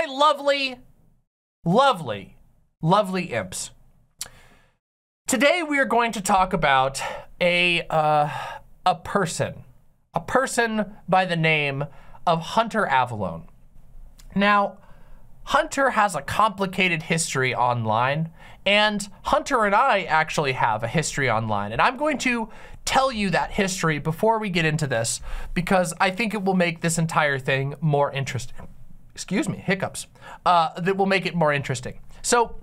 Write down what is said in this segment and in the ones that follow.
my lovely, lovely, lovely imps. Today we are going to talk about a uh, a person, a person by the name of Hunter Avallone. Now, Hunter has a complicated history online, and Hunter and I actually have a history online, and I'm going to tell you that history before we get into this because I think it will make this entire thing more interesting. Excuse me, hiccups. Uh, that will make it more interesting. So,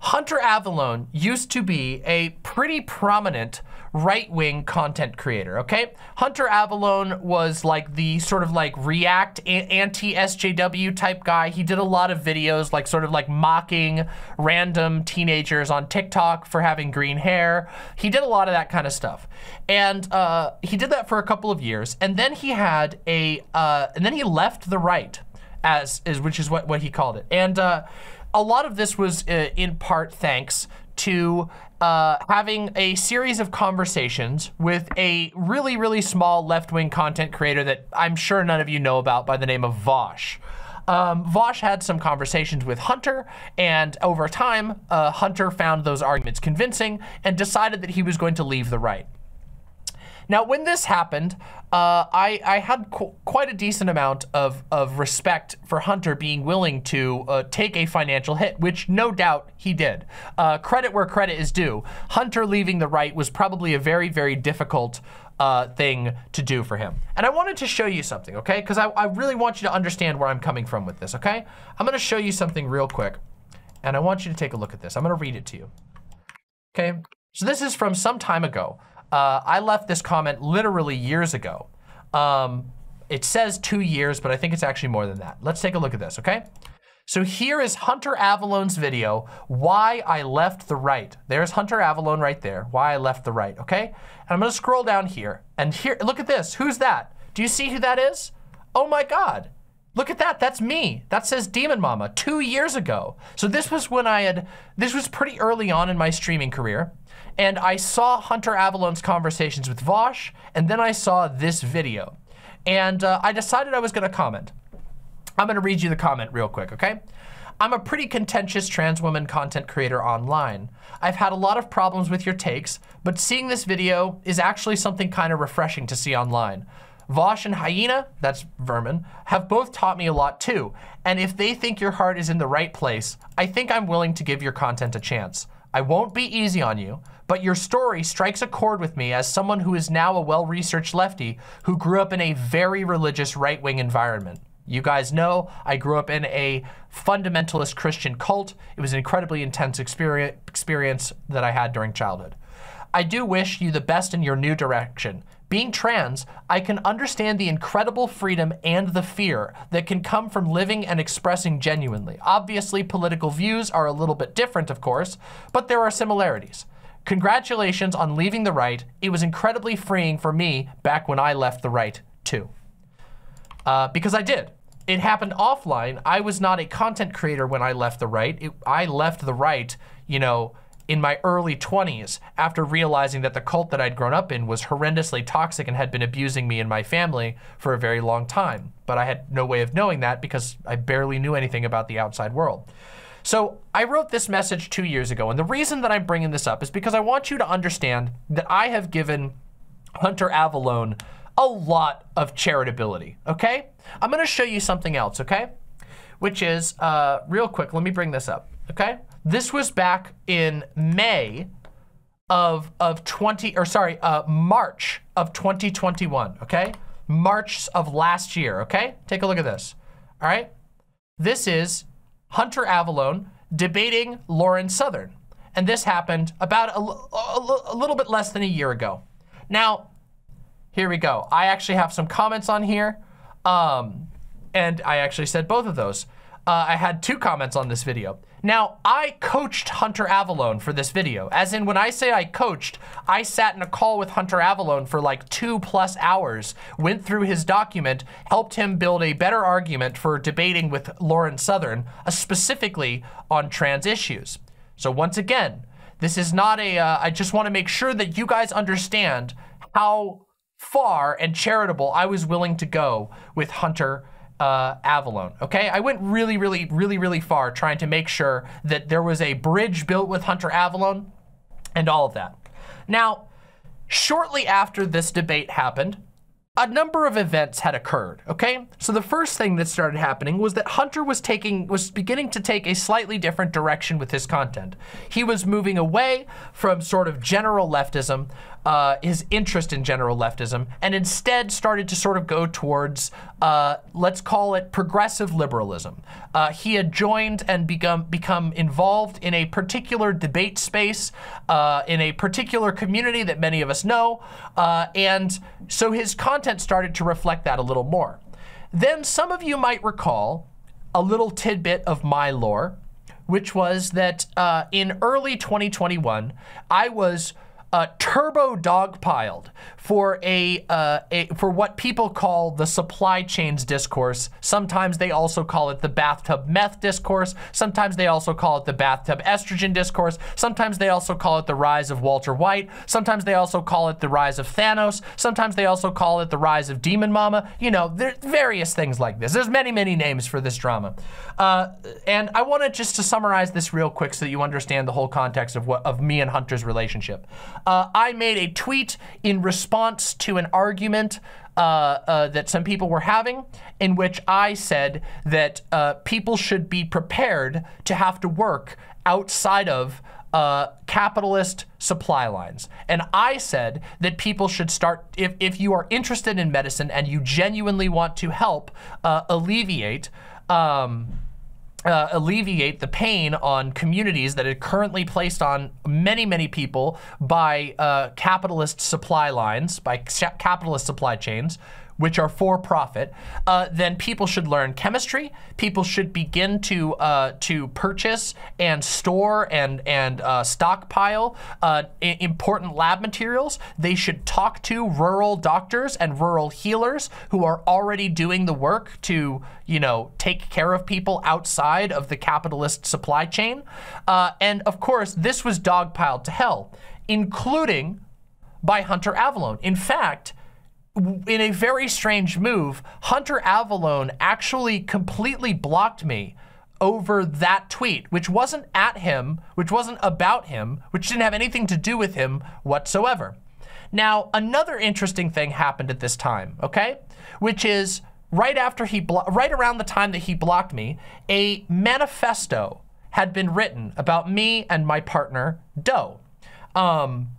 Hunter Avallone used to be a pretty prominent right-wing content creator, okay? Hunter Avallone was like the sort of like react anti-SJW type guy. He did a lot of videos like sort of like mocking random teenagers on TikTok for having green hair. He did a lot of that kind of stuff. And uh, he did that for a couple of years. And then he had a, uh, and then he left the right as, is, which is what, what he called it. And uh, a lot of this was uh, in part thanks to uh, having a series of conversations with a really, really small left-wing content creator that I'm sure none of you know about by the name of Vaush. Um, Vaush had some conversations with Hunter, and over time, uh, Hunter found those arguments convincing and decided that he was going to leave the right. Now, when this happened, uh, I, I, had qu quite a decent amount of, of respect for Hunter being willing to uh, take a financial hit, which no doubt he did. Uh, credit where credit is due. Hunter leaving the right was probably a very, very difficult uh, thing to do for him. And I wanted to show you something, okay? Because I, I really want you to understand where I'm coming from with this, okay? I'm going to show you something real quick, and I want you to take a look at this. I'm going to read it to you, okay? So this is from some time ago. Uh, I left this comment literally years ago. Um, it says two years, but I think it's actually more than that. Let's take a look at this, okay? So here is Hunter Avallone's video, Why I Left the Right. There's Hunter Avallone right there, Why I Left the Right, okay? And I'm gonna scroll down here, and here, look at this, who's that? Do you see who that is? Oh my God, Look at that, that's me. That says Demon Mama, two years ago. So this was when I had, this was pretty early on in my streaming career and I saw Hunter Avallone's conversations with Vaush, and then I saw this video. And uh, I decided I was gonna comment. I'm gonna read you the comment real quick, okay? I'm a pretty contentious trans woman content creator online. I've had a lot of problems with your takes, but seeing this video is actually something kind of refreshing to see online. Vaush and Hyena, that's Vermin, have both taught me a lot too. And if they think your heart is in the right place, I think I'm willing to give your content a chance. I won't be easy on you, but your story strikes a chord with me as someone who is now a well-researched lefty who grew up in a very religious right-wing environment. You guys know I grew up in a fundamentalist Christian cult. It was an incredibly intense experience that I had during childhood. I do wish you the best in your new direction. Being trans, I can understand the incredible freedom and the fear that can come from living and expressing genuinely. Obviously, political views are a little bit different, of course, but there are similarities. Congratulations on leaving the right. It was incredibly freeing for me back when I left the right too. Uh, because I did. It happened offline. I was not a content creator when I left the right. It, I left the right, you know, in my early 20s after realizing that the cult that I'd grown up in was horrendously toxic and had been abusing me and my family for a very long time. But I had no way of knowing that because I barely knew anything about the outside world. So I wrote this message two years ago, and the reason that I'm bringing this up is because I want you to understand that I have given Hunter Avallone a lot of charitability, okay? I'm gonna show you something else, okay? Which is, uh, real quick, let me bring this up, okay? This was back in May of, of 20, or sorry, uh, March of 2021, okay? March of last year, okay? Take a look at this, all right? This is Hunter Avallone debating Lauren Southern. And this happened about a, a, a, little bit less than a year ago. Now, here we go. I actually have some comments on here. Um, and I actually said both of those. Uh, I had two comments on this video. Now, I coached Hunter Avallone for this video. As in, when I say I coached, I sat in a call with Hunter Avallone for like two plus hours, went through his document, helped him build a better argument for debating with Lauren Southern, uh, specifically on trans issues. So once again, this is not a. Uh, I just want to make sure that you guys understand how far and charitable I was willing to go with Hunter uh, Avallone, okay? I went really, really, really, really far trying to make sure that there was a bridge built with Hunter Avallone and all of that. Now, shortly after this debate happened, a number of events had occurred, okay? So the first thing that started happening was that Hunter was taking, was beginning to take a slightly different direction with his content. He was moving away from sort of general leftism, uh, his interest in general leftism, and instead started to sort of go towards, uh, let's call it progressive liberalism. Uh, he had joined and become, become involved in a particular debate space, uh, in a particular community that many of us know, uh, and so his content started to reflect that a little more. Then some of you might recall a little tidbit of my lore, which was that in early 2021, I was uh, turbo dogpiled for a, uh, a, for what people call the supply chains discourse. Sometimes they also call it the bathtub meth discourse. Sometimes they also call it the bathtub estrogen discourse. Sometimes they also call it the rise of Walter White. Sometimes they also call it the rise of Thanos. Sometimes they also call it the rise of Demon Mama. You know, there's various things like this. There's many, many names for this drama. Uh, and I wanted just to summarize this real quick so that you understand the whole context of what of me and Hunter's relationship. Uh, I made a tweet in response to an argument uh, uh, that some people were having, in which I said that uh, people should be prepared to have to work outside of uh, capitalist supply lines. And I said that people should start, if, if you are interested in medicine and you genuinely want to help uh, alleviate um, uh, alleviate the pain on communities that are currently placed on many, many people by uh, capitalist supply lines, by capitalist supply chains, which are for profit, uh, then people should learn chemistry. People should begin to uh, to purchase and store and and uh, stockpile uh, important lab materials. They should talk to rural doctors and rural healers who are already doing the work to you know take care of people outside of the capitalist supply chain. Uh, and of course, this was dogpiled to hell, including by Hunter Avallone. In fact in a very strange move, Hunter Avallone actually completely blocked me over that tweet, which wasn't at him, which wasn't about him, which didn't have anything to do with him whatsoever. Now, another interesting thing happened at this time, okay? Which is right after he, right around the time that he blocked me, a manifesto had been written about me and my partner, Doe. Um,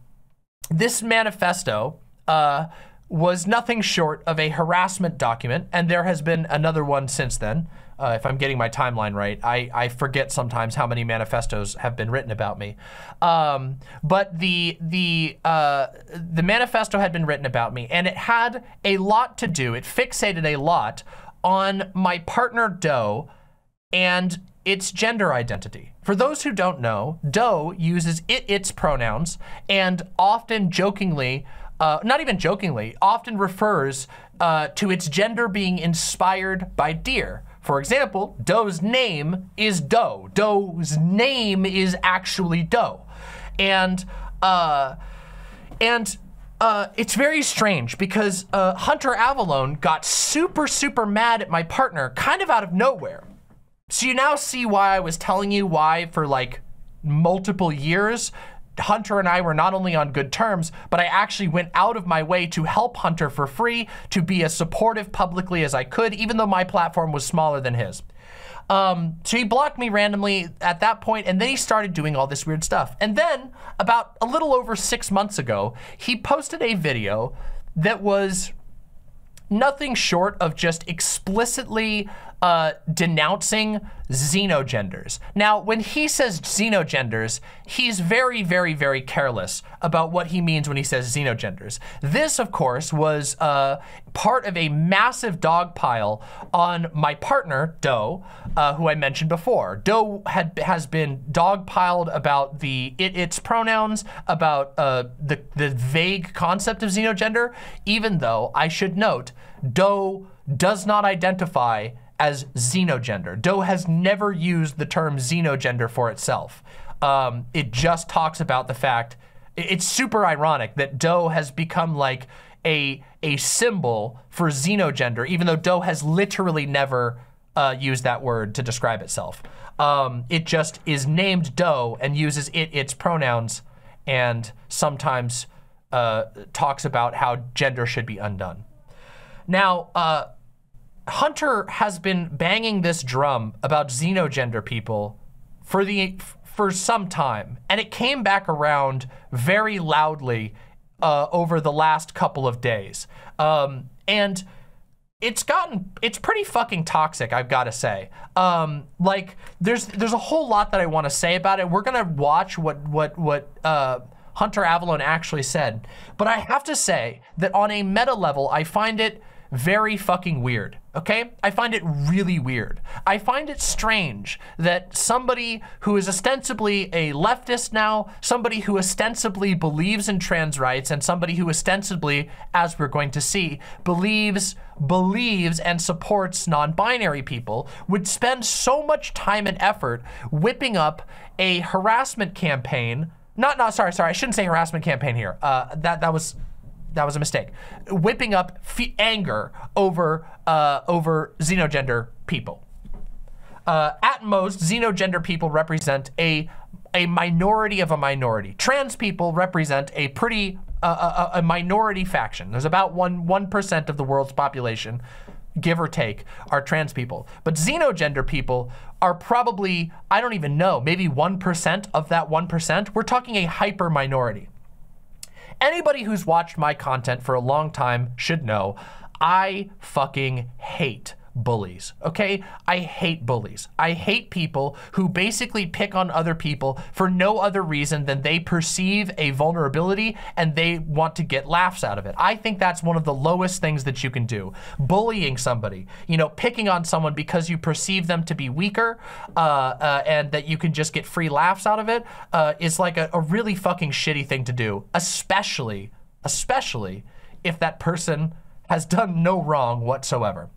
this manifesto uh, was nothing short of a harassment document, and there has been another one since then. Uh, if I'm getting my timeline right, I, I forget sometimes how many manifestos have been written about me. Um, but the the uh, the manifesto had been written about me, and it had a lot to do. It fixated a lot on my partner Doe and its gender identity. For those who don't know, Doe uses it, its pronouns, and often jokingly uh, not even jokingly, often refers uh, to its gender being inspired by deer. For example, Doe's name is Doe. Doe's name is actually Doe. And, uh, and uh, it's very strange because uh, Hunter Avallone got super, super mad at my partner kind of out of nowhere. So you now see why I was telling you why for like multiple years Hunter and I were not only on good terms, but I actually went out of my way to help Hunter for free, to be as supportive publicly as I could, even though my platform was smaller than his. Um, so he blocked me randomly at that point, and then he started doing all this weird stuff. And then, about a little over six months ago, he posted a video that was nothing short of just explicitly uh, denouncing xenogenders. Now, when he says xenogenders, he's very, very, very careless about what he means when he says xenogenders. This, of course, was uh, part of a massive dog pile on my partner, Doe, uh, who I mentioned before. Doe had, has been dogpiled about the it, its pronouns, about uh, the, the vague concept of xenogender, even though I should note, Doe does not identify as xenogender. Doe has never used the term xenogender for itself. Um, it just talks about the fact, it's super ironic that Doe has become like a, a symbol for xenogender, even though Doe has literally never uh, used that word to describe itself. Um, it just is named Doe and uses it, its pronouns, and sometimes uh, talks about how gender should be undone. Now, uh, Hunter has been banging this drum about xenogender people for the for some time, and it came back around very loudly uh, over the last couple of days. Um, and it's gotten it's pretty fucking toxic i've got to say. Um like there's there's a whole lot that i want to say about it. We're gonna watch what what what uh hunter avallone actually said. But i have to say that on a meta level i find it very fucking weird, okay? I find it really weird. I find it strange that somebody who is ostensibly a leftist now, somebody who ostensibly believes in trans rights, and somebody who ostensibly, as we're going to see, believes believes and supports non-binary people would spend so much time and effort whipping up a harassment campaign not not sorry sorry I shouldn't say harassment campaign here uh, that that was that was a mistake. Whipping up anger over uh, over xenogender people. Uh, at most, xenogender people represent a a minority of a minority. Trans people represent a pretty uh, a, a, minority faction. There's about one one percent of the world's population, give or take, are trans people. But xenogender people are probably I don't even know maybe one percent of that one percent. We're talking a hyper minority. Anybody who's watched my content for a long time should know I fucking hate bullies, okay? I hate bullies. I hate people who basically pick on other people for no other reason than they perceive a vulnerability and they want to get laughs out of it. I think that's one of the lowest things that you can do. Bullying somebody, you know, picking on someone because you perceive them to be weaker uh, uh, and that you can just get free laughs out of it uh, is like a, a really fucking shitty thing to do, especially, especially if that person has done no wrong whatsoever.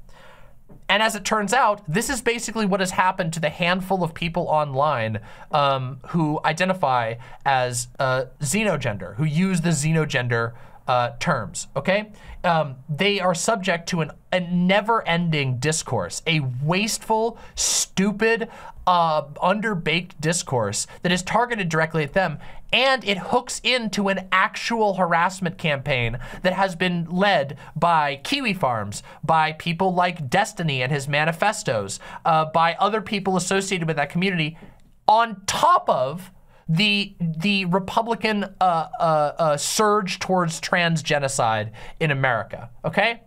And as it turns out, this is basically what has happened to the handful of people online um, who identify as uh, xenogender, who use the xenogender uh, terms, okay? Um, they are subject to an, a never-ending discourse, a wasteful, stupid, uh, underbaked discourse that is targeted directly at them, and it hooks into an actual harassment campaign that has been led by Kiwi Farms, by people like Destiny and his manifestos, uh, by other people associated with that community, on top of the the Republican uh, uh, uh, surge towards trans genocide in America. Okay.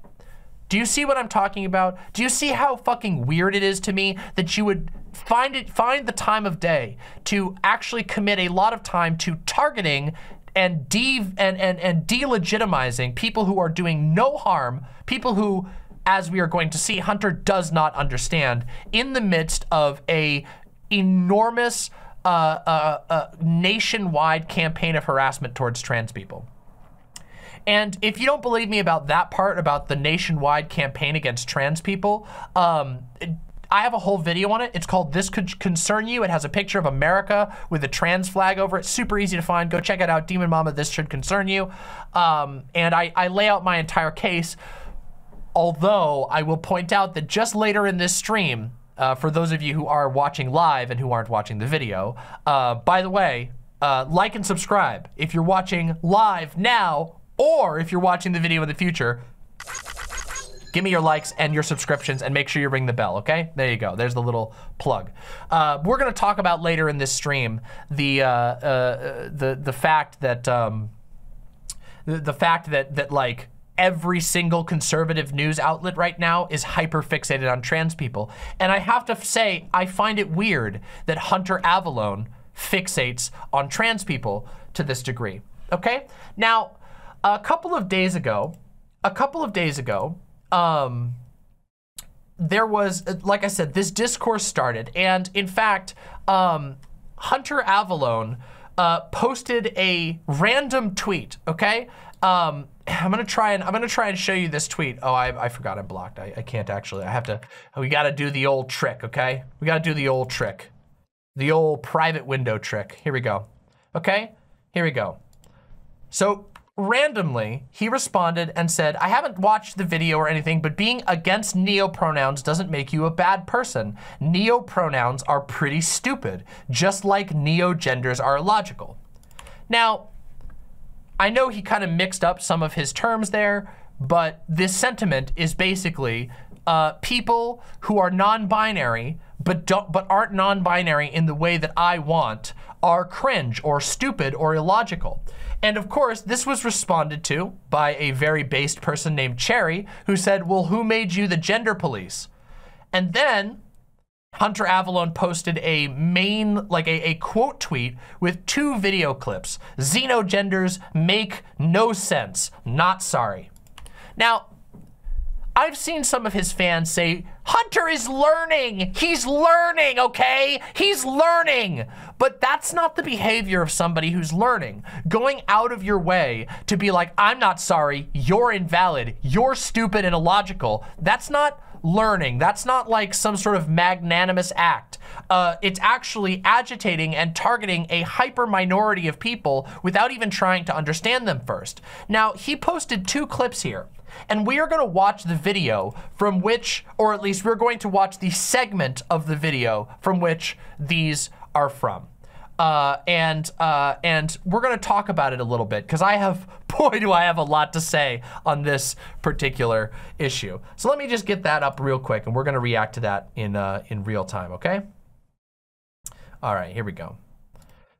Do you see what I'm talking about? Do you see how fucking weird it is to me that you would find it find the time of day to actually commit a lot of time to targeting and de and and and delegitimizing people who are doing no harm, people who as we are going to see Hunter does not understand in the midst of a enormous uh, uh, nationwide campaign of harassment towards trans people. And if you don't believe me about that part, about the nationwide campaign against trans people, um, I have a whole video on it. It's called This Could Concern You. It has a picture of America with a trans flag over it. Super easy to find. Go check it out. Demon Mama, This Should Concern You. Um, and I, I lay out my entire case. Although I will point out that just later in this stream, uh, for those of you who are watching live and who aren't watching the video. Uh, by the way, uh, like and subscribe if you're watching live now or if you're watching the video in the future. Give me your likes and your subscriptions and make sure you ring the bell, okay? There you go. There's the little plug. Uh, we're going to talk about later in this stream the uh, uh, the the fact that um, the, the fact that that like every single conservative news outlet right now is hyper fixated on trans people. And I have to say, I find it weird that Hunter Avallone fixates on trans people to this degree. Okay? Now, a couple of days ago, a couple of days ago, um, there was, like I said, this discourse started. And in fact, um, Hunter Avallone uh, posted a random tweet, okay? Um, I'm gonna try and I'm gonna try and show you this tweet. Oh, I, I forgot I'm blocked. I, I can't actually. I have to. We got to do the old trick, okay? We got to do the old trick, the old private window trick. Here we go. Okay, here we go. So randomly, he responded and said, I haven't watched the video or anything, but being against neopronouns doesn't make you a bad person. Neopronouns are pretty stupid, just like neogenders are illogical. Now, I know he kind of mixed up some of his terms there, but this sentiment is basically uh, people who are non-binary but don't but aren't non-binary in the way that I want are cringe or stupid or illogical. And of course, this was responded to by a very based person named Cherry who said, well, who made you the gender police? And then Hunter Avallone posted a main, like a, a quote tweet with two video clips. Xenogenders make no sense. Not sorry. Now, I've seen some of his fans say, Hunter is learning. He's learning, okay? He's learning. But that's not the behavior of somebody who's learning. Going out of your way to be like, I'm not sorry, you're invalid, you're stupid and illogical. That's not learning. That's not like some sort of magnanimous act. Uh, it's actually agitating and targeting a hyper minority of people without even trying to understand them first. Now, he posted two clips here. And we are going to watch the video from which, or at least we're going to watch the segment of the video from which these are from. Uh, and uh, and we're going to talk about it a little bit because I have, boy, do I have a lot to say on this particular issue. So let me just get that up real quick, and we're going to react to that in uh, in real time. Okay. All right, here we go.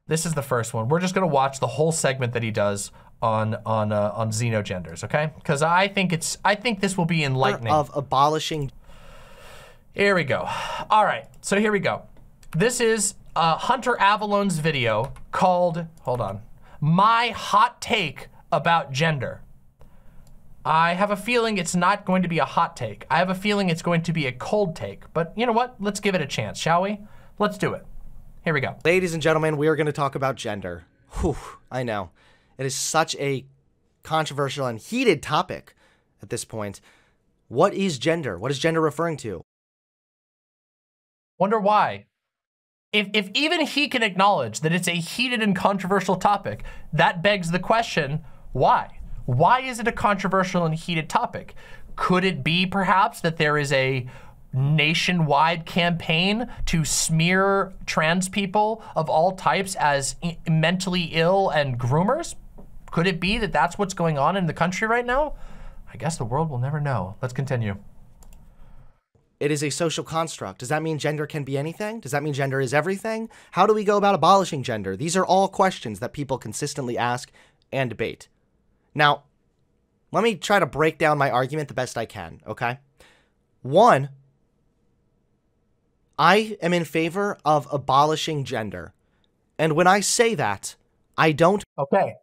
This is the first one. We're just going to watch the whole segment that he does on on uh, on xenogenders, okay? Because I think it's I think this will be enlightening. Of abolishing. Here we go. All right, so here we go. This is uh, Hunter Avallone's video called, hold on, My Hot Take About Gender. I have a feeling it's not going to be a hot take. I have a feeling it's going to be a cold take. But you know what? Let's give it a chance, shall we? Let's do it. Here we go. Ladies and gentlemen, we are going to talk about gender. Whew, I know. It is such a controversial and heated topic at this point. What is gender? What is gender referring to? Wonder why. If, if even he can acknowledge that it's a heated and controversial topic, that begs the question, why? Why is it a controversial and heated topic? Could it be perhaps that there is a nationwide campaign to smear trans people of all types as mentally ill and groomers? Could it be that that's what's going on in the country right now? I guess the world will never know. Let's continue. It is a social construct. Does that mean gender can be anything? Does that mean gender is everything? How do we go about abolishing gender? These are all questions that people consistently ask and debate. Now, let me try to break down my argument the best I can, okay? One, I am in favor of abolishing gender. And when I say that, I don't. Okay.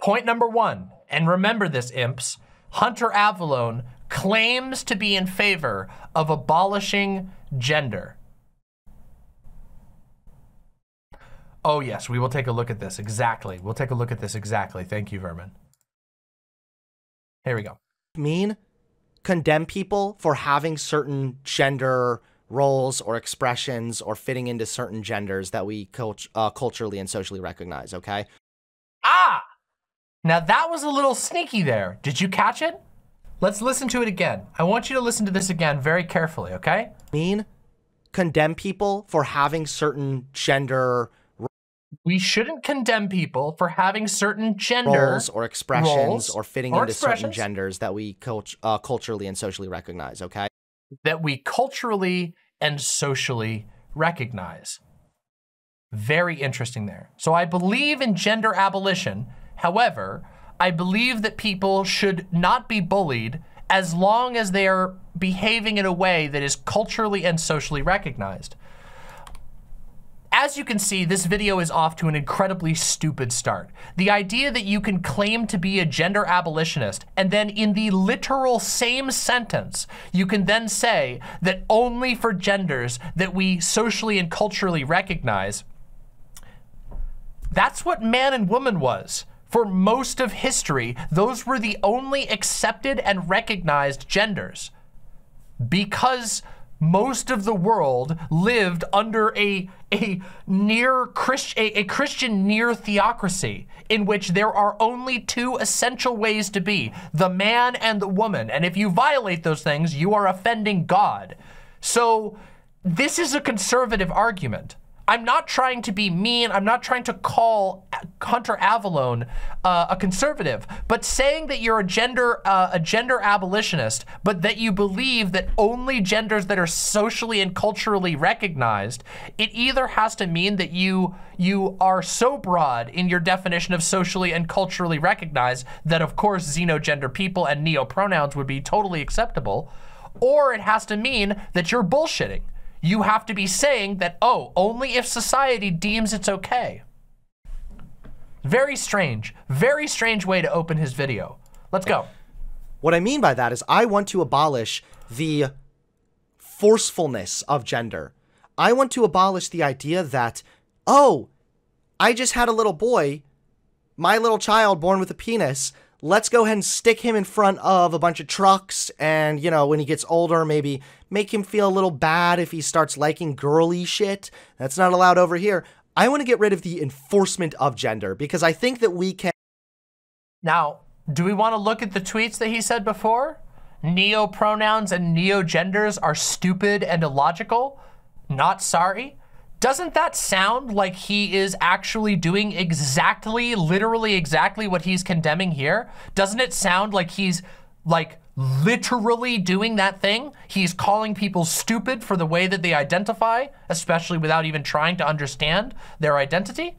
Point number one, and remember this, imps, Hunter Avallone claims to be in favor of abolishing gender. Oh yes, we will take a look at this, exactly. We'll take a look at this exactly. Thank you, Vermin. Here we go. Mean condemn people for having certain gender roles or expressions or fitting into certain genders that we cult uh, culturally and socially recognize, okay? Ah! Now that was a little sneaky there. Did you catch it? Let's listen to it again. I want you to listen to this again very carefully, okay? Mean condemn people for having certain gender we shouldn't condemn people for having certain genders or expressions roles or fitting or into certain genders that we cult uh, culturally and socially recognize, okay? That we culturally and socially recognize. Very interesting there. So I believe in gender abolition However, I believe that people should not be bullied as long as they are behaving in a way that is culturally and socially recognized. As you can see, this video is off to an incredibly stupid start. The idea that you can claim to be a gender abolitionist and then in the literal same sentence, you can then say that only for genders that we socially and culturally recognize, that's what man and woman was. For most of history, those were the only accepted and recognized genders because most of the world lived under a a near Christ, a, a Christian near theocracy in which there are only two essential ways to be, the man and the woman. And if you violate those things, you are offending God. So this is a conservative argument. I'm not trying to be mean. I'm not trying to call Hunter Avallone uh, a conservative, but saying that you're a gender uh, a gender abolitionist, but that you believe that only genders that are socially and culturally recognized, it either has to mean that you you are so broad in your definition of socially and culturally recognized that of course xenogender people and neo pronouns would be totally acceptable, or it has to mean that you're bullshitting you have to be saying that, oh, only if society deems it's okay. Very strange, very strange way to open his video. Let's go. What I mean by that is I want to abolish the forcefulness of gender. I want to abolish the idea that, oh, I just had a little boy, my little child born with a penis, let's go ahead and stick him in front of a bunch of trucks and, you know, when he gets older, maybe make him feel a little bad if he starts liking girly shit. That's not allowed over here. I want to get rid of the enforcement of gender because I think that we can. Now, do we want to look at the tweets that he said before? Neo pronouns and neo genders are stupid and illogical. Not sorry. Doesn't that sound like he is actually doing exactly, literally exactly what he's condemning here? Doesn't it sound like he's like literally doing that thing? He's calling people stupid for the way that they identify, especially without even trying to understand their identity?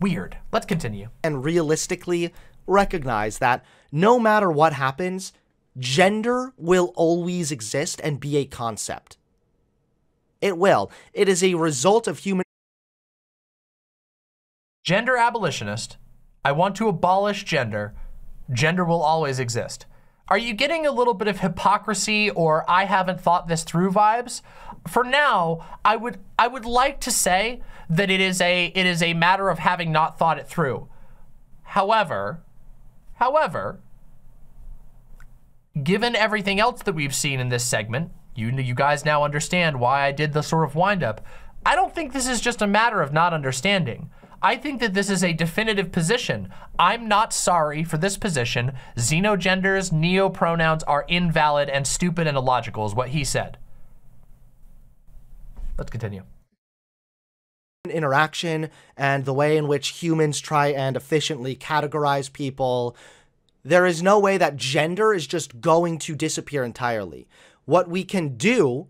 Weird. Let's continue. And realistically recognize that no matter what happens, gender will always exist and be a concept. It will. It is a result of human. Gender abolitionist. I want to abolish gender. Gender will always exist. Are you getting a little bit of hypocrisy or I haven't thought this through vibes? For now, I would I would like to say that it is a it is a matter of having not thought it through. However, however, given everything else that we've seen in this segment, you, you guys now understand why I did the sort of windup. I don't think this is just a matter of not understanding. I think that this is a definitive position. I'm not sorry for this position. Xenogenders, neo-pronouns are invalid and stupid and illogical is what he said. Let's continue. Interaction and the way in which humans try and efficiently categorize people. There is no way that gender is just going to disappear entirely. What we can do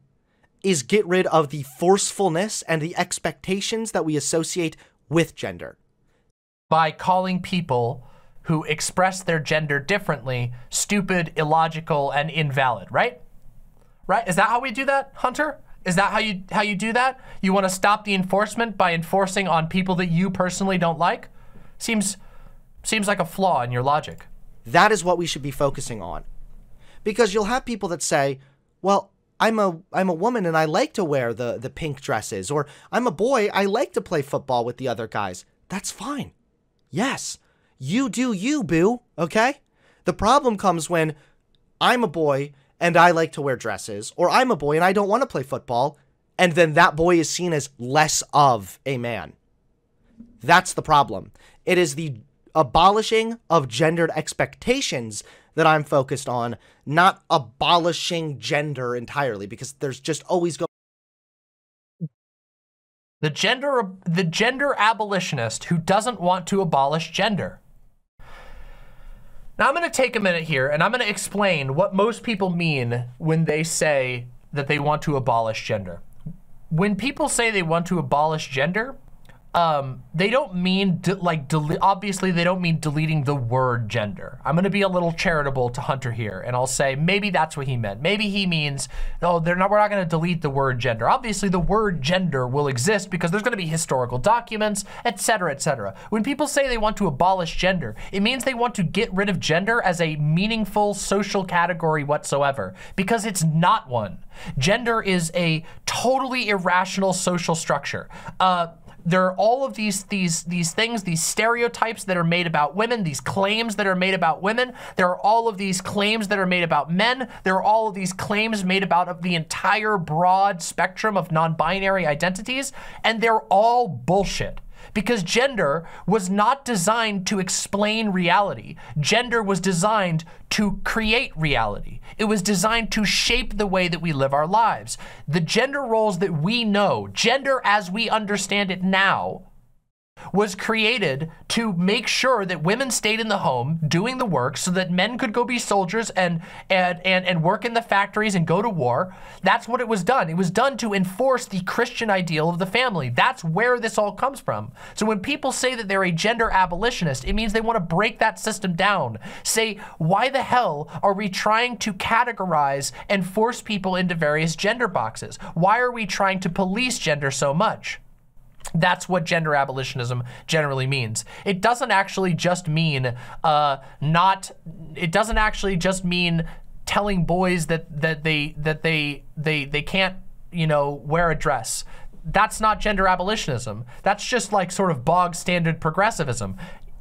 is get rid of the forcefulness and the expectations that we associate with gender. By calling people who express their gender differently stupid, illogical, and invalid, right? Right? Is that how we do that, Hunter? Is that how you how you do that? You want to stop the enforcement by enforcing on people that you personally don't like? Seems seems like a flaw in your logic. That is what we should be focusing on. Because you'll have people that say, well, I'm a I'm a woman and I like to wear the the pink dresses or I'm a boy, I like to play football with the other guys. That's fine. Yes. You do you, boo, okay? The problem comes when I'm a boy and I like to wear dresses or I'm a boy and I don't want to play football and then that boy is seen as less of a man. That's the problem. It is the abolishing of gendered expectations that I'm focused on, not abolishing gender entirely, because there's just always going. The gender, the gender abolitionist who doesn't want to abolish gender. Now I'm going to take a minute here and I'm going to explain what most people mean when they say that they want to abolish gender. When people say they want to abolish gender, um, they don't mean like obviously they don't mean deleting the word gender. I'm gonna be a little charitable to Hunter here, and I'll say maybe that's what he meant. Maybe he means oh they're not we're not gonna delete the word gender. Obviously the word gender will exist because there's gonna be historical documents, etc., etc. When people say they want to abolish gender, it means they want to get rid of gender as a meaningful social category whatsoever because it's not one. Gender is a totally irrational social structure. Uh, there are all of these these these things, these stereotypes that are made about women, these claims that are made about women. There are all of these claims that are made about men. There are all of these claims made about of the entire broad spectrum of non-binary identities, and they're all bullshit because gender was not designed to explain reality. Gender was designed to create reality. It was designed to shape the way that we live our lives. The gender roles that we know, gender as we understand it now, was created to make sure that women stayed in the home doing the work so that men could go be soldiers and, and, and, and work in the factories and go to war. That's what it was done. It was done to enforce the Christian ideal of the family. That's where this all comes from. So when people say that they're a gender abolitionist, it means they want to break that system down. Say, why the hell are we trying to categorize and force people into various gender boxes? Why are we trying to police gender so much? That's what gender abolitionism generally means. It doesn't actually just mean uh, not. It doesn't actually just mean telling boys that that they that they they they can't you know wear a dress. That's not gender abolitionism. That's just like sort of bog standard progressivism.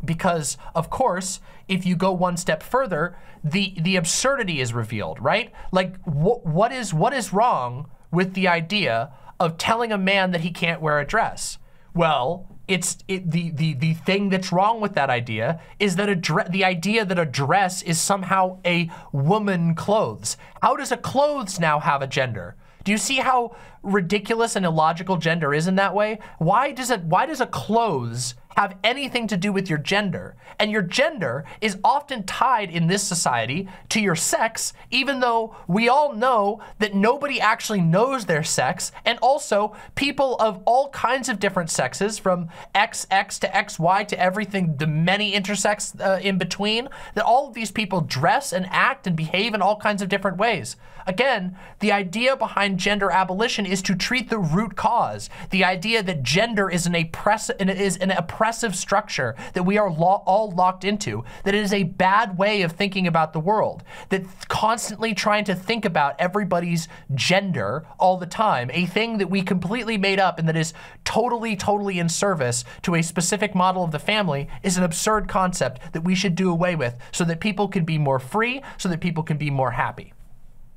Because of course, if you go one step further, the the absurdity is revealed, right? Like what what is what is wrong with the idea of telling a man that he can't wear a dress? Well, it's it, the the the thing that's wrong with that idea is that a the idea that a dress is somehow a woman clothes. How does a clothes now have a gender? Do you see how ridiculous and illogical gender is in that way? Why does it why does a clothes have anything to do with your gender. And your gender is often tied in this society to your sex, even though we all know that nobody actually knows their sex. And also, people of all kinds of different sexes, from XX to XY to everything, the many intersex uh, in between, that all of these people dress and act and behave in all kinds of different ways. Again, the idea behind gender abolition is to treat the root cause. The idea that gender is an, oppress is an oppressive structure that we are lo all locked into, that it is a bad way of thinking about the world, that constantly trying to think about everybody's gender all the time, a thing that we completely made up and that is totally, totally in service to a specific model of the family is an absurd concept that we should do away with so that people can be more free, so that people can be more happy.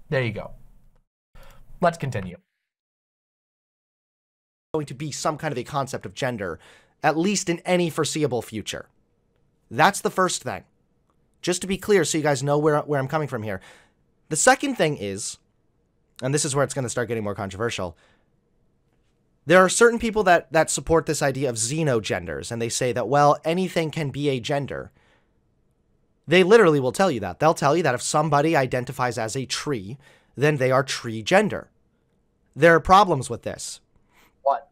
There you go. Let's continue. Going to be some kind of a concept of gender, at least in any foreseeable future. That's the first thing. Just to be clear, so you guys know where, where I'm coming from here. The second thing is, and this is where it's going to start getting more controversial, there are certain people that, that support this idea of xenogenders, and they say that, well, anything can be a gender. They literally will tell you that. They'll tell you that if somebody identifies as a tree, then they are tree gender. There are problems with this. What?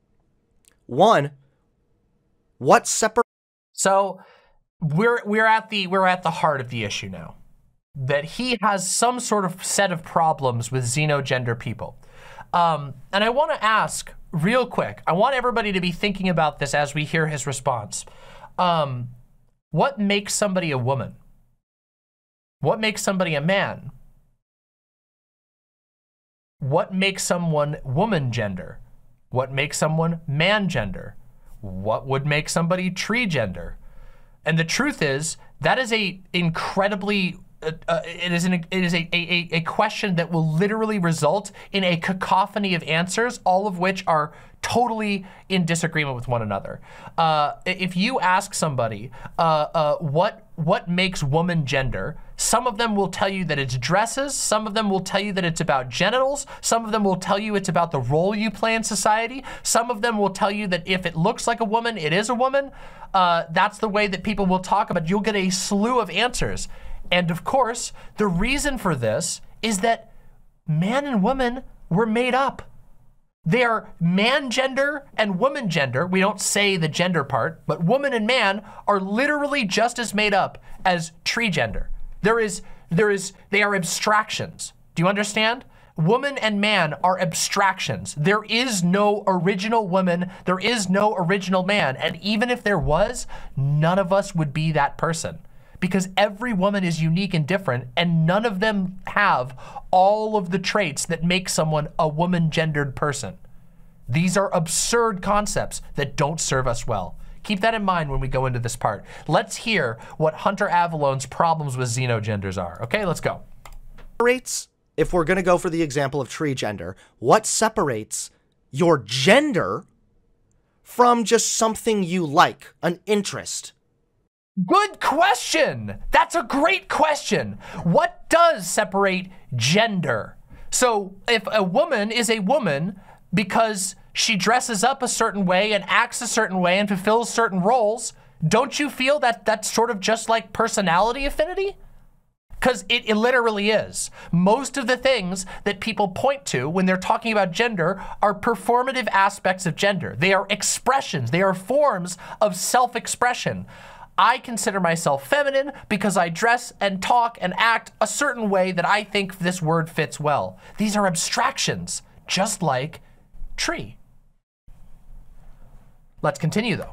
One, what separate So we're we're at the we're at the heart of the issue now. That he has some sort of set of problems with xenogender people. Um, and I want to ask real quick, I want everybody to be thinking about this as we hear his response. Um, what makes somebody a woman? What makes somebody a man? What makes someone woman gender? What makes someone man gender? What would make somebody tree gender? And the truth is, that is a incredibly uh, uh, it is an it is a, a a question that will literally result in a cacophony of answers, all of which are totally in disagreement with one another. Uh, if you ask somebody uh, uh, what what makes woman gender, some of them will tell you that it's dresses, some of them will tell you that it's about genitals, some of them will tell you it's about the role you play in society, some of them will tell you that if it looks like a woman, it is a woman. Uh, that's the way that people will talk about. You'll get a slew of answers. And of course, the reason for this is that man and woman were made up. They are man gender and woman gender. We don't say the gender part, but woman and man are literally just as made up as tree gender. There is, there is, they are abstractions. Do you understand? Woman and man are abstractions. There is no original woman. There is no original man. And even if there was, none of us would be that person because every woman is unique and different and none of them have all of the traits that make someone a woman gendered person. These are absurd concepts that don't serve us well. Keep that in mind when we go into this part. Let's hear what Hunter Avallone's problems with xenogenders are. Okay, let's go. Separates, if we're going to go for the example of tree gender, what separates your gender from just something you like, an interest? Good question. That's a great question. What does separate gender? So if a woman is a woman because she dresses up a certain way and acts a certain way and fulfills certain roles, don't you feel that that's sort of just like personality affinity? Because it, it, literally is. Most of the things that people point to when they're talking about gender are performative aspects of gender. They are expressions, they are forms of self-expression. I consider myself feminine because I dress and talk and act a certain way that I think this word fits well. These are abstractions, just like tree. Let's continue though.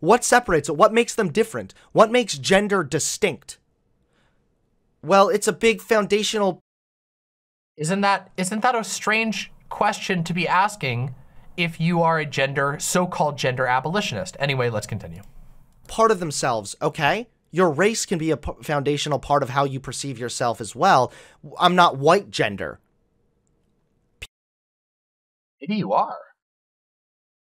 What separates it? What makes them different? What makes gender distinct? Well, it's a big foundational Isn't that isn't that a strange question to be asking if you are a gender so-called gender abolitionist? Anyway, let's continue. Part of themselves, okay? Your race can be a foundational part of how you perceive yourself as well. I'm not white gender. Maybe you are.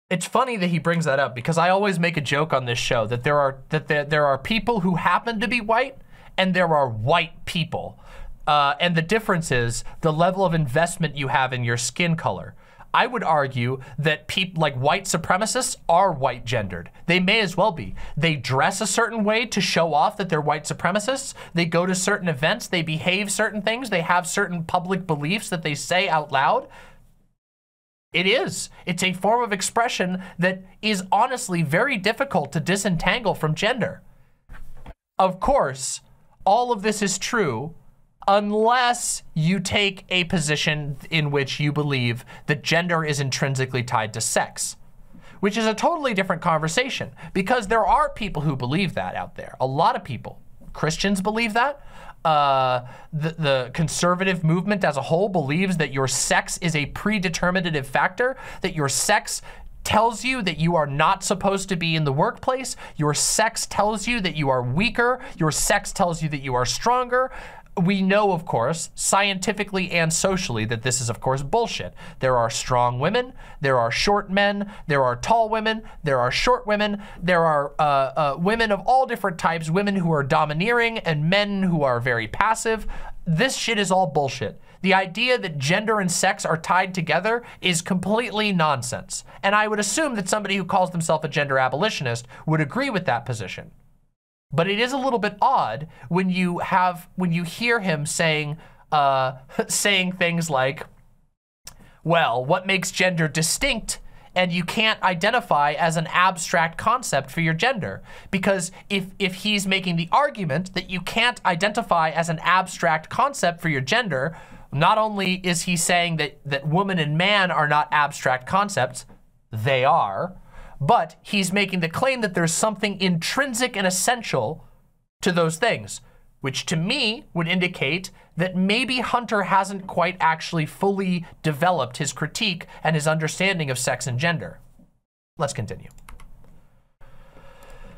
It's funny that he brings that up because I always make a joke on this show that there are that there, there are people who happen to be white and there are white people. Uh, and the difference is the level of investment you have in your skin color. I would argue that people like white supremacists are white gendered. They may as well be. They dress a certain way to show off that they're white supremacists. They go to certain events. They behave certain things. They have certain public beliefs that they say out loud. It is. It's a form of expression that is honestly very difficult to disentangle from gender. Of course, all of this is true unless you take a position in which you believe that gender is intrinsically tied to sex, which is a totally different conversation because there are people who believe that out there. A lot of people. Christians believe that. Uh, the, the conservative movement as a whole believes that your sex is a predeterminative factor, that your sex tells you that you are not supposed to be in the workplace. Your sex tells you that you are weaker. Your sex tells you that you are stronger we know, of course, scientifically and socially, that this is, of course, bullshit. There are strong women, there are short men, there are tall women, there are short women, there are uh, uh, women of all different types, women who are domineering and men who are very passive. This shit is all bullshit. The idea that gender and sex are tied together is completely nonsense. And I would assume that somebody who calls themselves a gender abolitionist would agree with that position. But it is a little bit odd when you have when you hear him saying uh, saying things like, "Well, what makes gender distinct?" and you can't identify as an abstract concept for your gender. Because if, if he's making the argument that you can't identify as an abstract concept for your gender, not only is he saying that, that woman and man are not abstract concepts, they are, but he's making the claim that there's something intrinsic and essential to those things, which to me would indicate that maybe Hunter hasn't quite actually fully developed his critique and his understanding of sex and gender. Let's continue.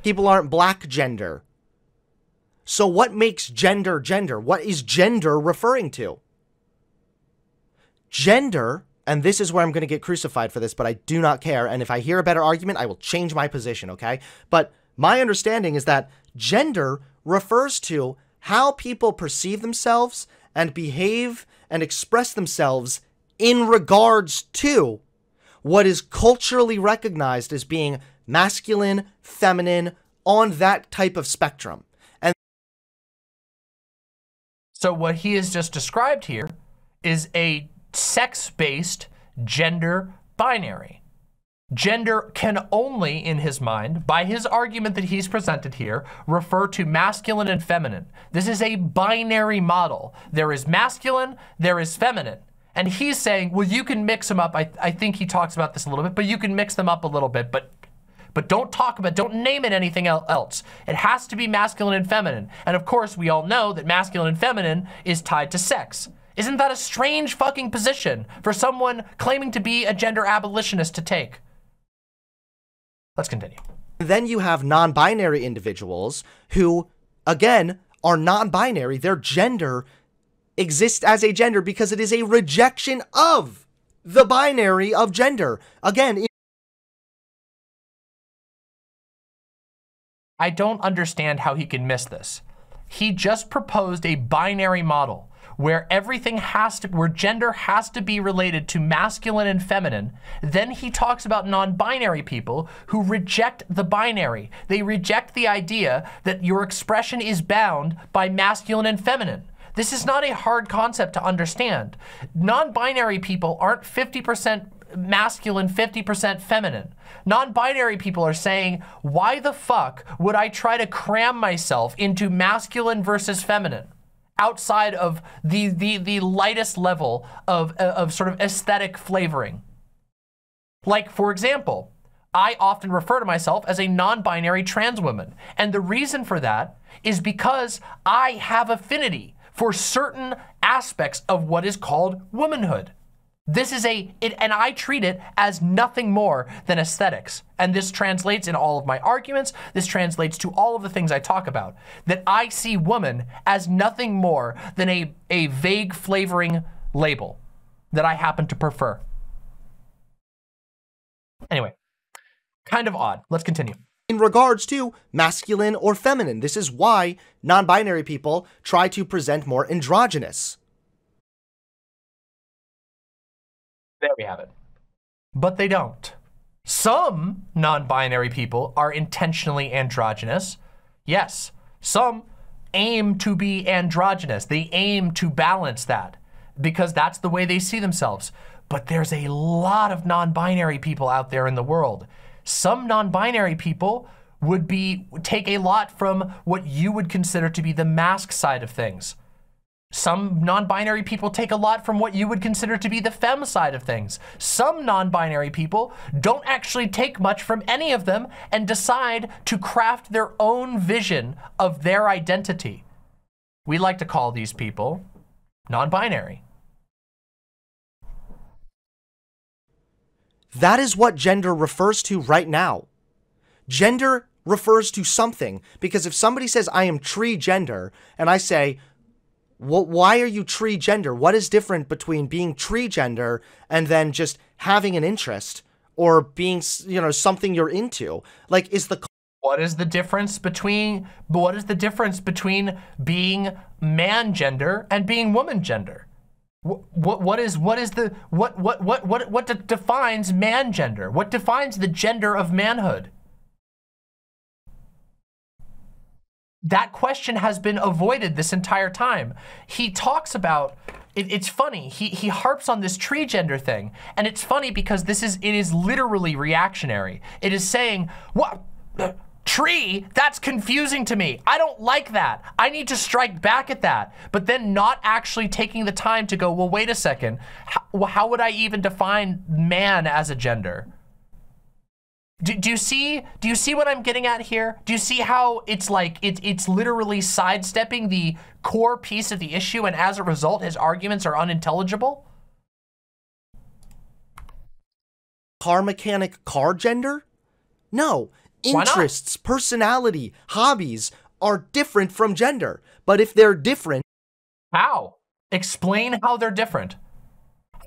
People aren't black gender. So what makes gender gender? What is gender referring to? Gender and this is where I'm going to get crucified for this, but I do not care. And if I hear a better argument, I will change my position, okay? But my understanding is that gender refers to how people perceive themselves and behave and express themselves in regards to what is culturally recognized as being masculine, feminine, on that type of spectrum. And so what he has just described here is a sex-based gender binary. Gender can only, in his mind, by his argument that he's presented here, refer to masculine and feminine. This is a binary model. There is masculine, there is feminine. And he's saying, well, you can mix them up. I, I think he talks about this a little bit, but you can mix them up a little bit, but but don't talk about, don't name it anything else. It has to be masculine and feminine. And of course, we all know that masculine and feminine is tied to sex. Isn't that a strange fucking position for someone claiming to be a gender abolitionist to take? Let's continue. Then you have non binary individuals who, again, are non binary. Their gender exists as a gender because it is a rejection of the binary of gender. Again, I don't understand how he can miss this. He just proposed a binary model where everything has to, where gender has to be related to masculine and feminine. Then he talks about non-binary people who reject the binary. They reject the idea that your expression is bound by masculine and feminine. This is not a hard concept to understand. Non-binary people aren't 50% masculine, 50% feminine. Non-binary people are saying, why the fuck would I try to cram myself into masculine versus feminine? Outside of the, the, the lightest level of, of sort of aesthetic flavoring. Like, for example, I often refer to myself as a non-binary trans woman. And the reason for that is because I have affinity for certain aspects of what is called womanhood. This is a, it, and I treat it as nothing more than aesthetics. And this translates in all of my arguments. This translates to all of the things I talk about. That I see woman as nothing more than a, a vague flavoring label that I happen to prefer. Anyway, kind of odd. Let's continue. In regards to masculine or feminine, this is why non binary people try to present more androgynous. There we have it. But they don't. Some non-binary people are intentionally androgynous. Yes, some aim to be androgynous. They aim to balance that because that's the way they see themselves. But there's a lot of non-binary people out there in the world. Some non-binary people would be take a lot from what you would consider to be the masc side of things. Some non-binary people take a lot from what you would consider to be the fem side of things. Some non-binary people don't actually take much from any of them and decide to craft their own vision of their identity. We like to call these people non-binary. That is what gender refers to right now. Gender refers to something because if somebody says I am tree gender and I say what, why are you tree gender? What is different between being tree gender and then just having an interest or being, you know, something you're into? Like, is the what is the difference between what is the difference between being man gender and being woman gender? What, what is what is the what what what what what defines man gender? What defines the gender of manhood? That question has been avoided this entire time. He talks about it, it's funny. He he harps on this tree gender thing, and it's funny because this is it is literally reactionary. It is saying what. Tree, that's confusing to me. I don't like that. I need to strike back at that. But then not actually taking the time to go, well, wait a second. How, how would I even define man as a gender? Do, do you see do you see what I'm getting at here? Do you see how it's like it, it's literally sidestepping the core piece of the issue and as a result his arguments are unintelligible? Car mechanic car gender? No. Interests, personality, hobbies are different from gender. But if they're different How? Explain how they're different.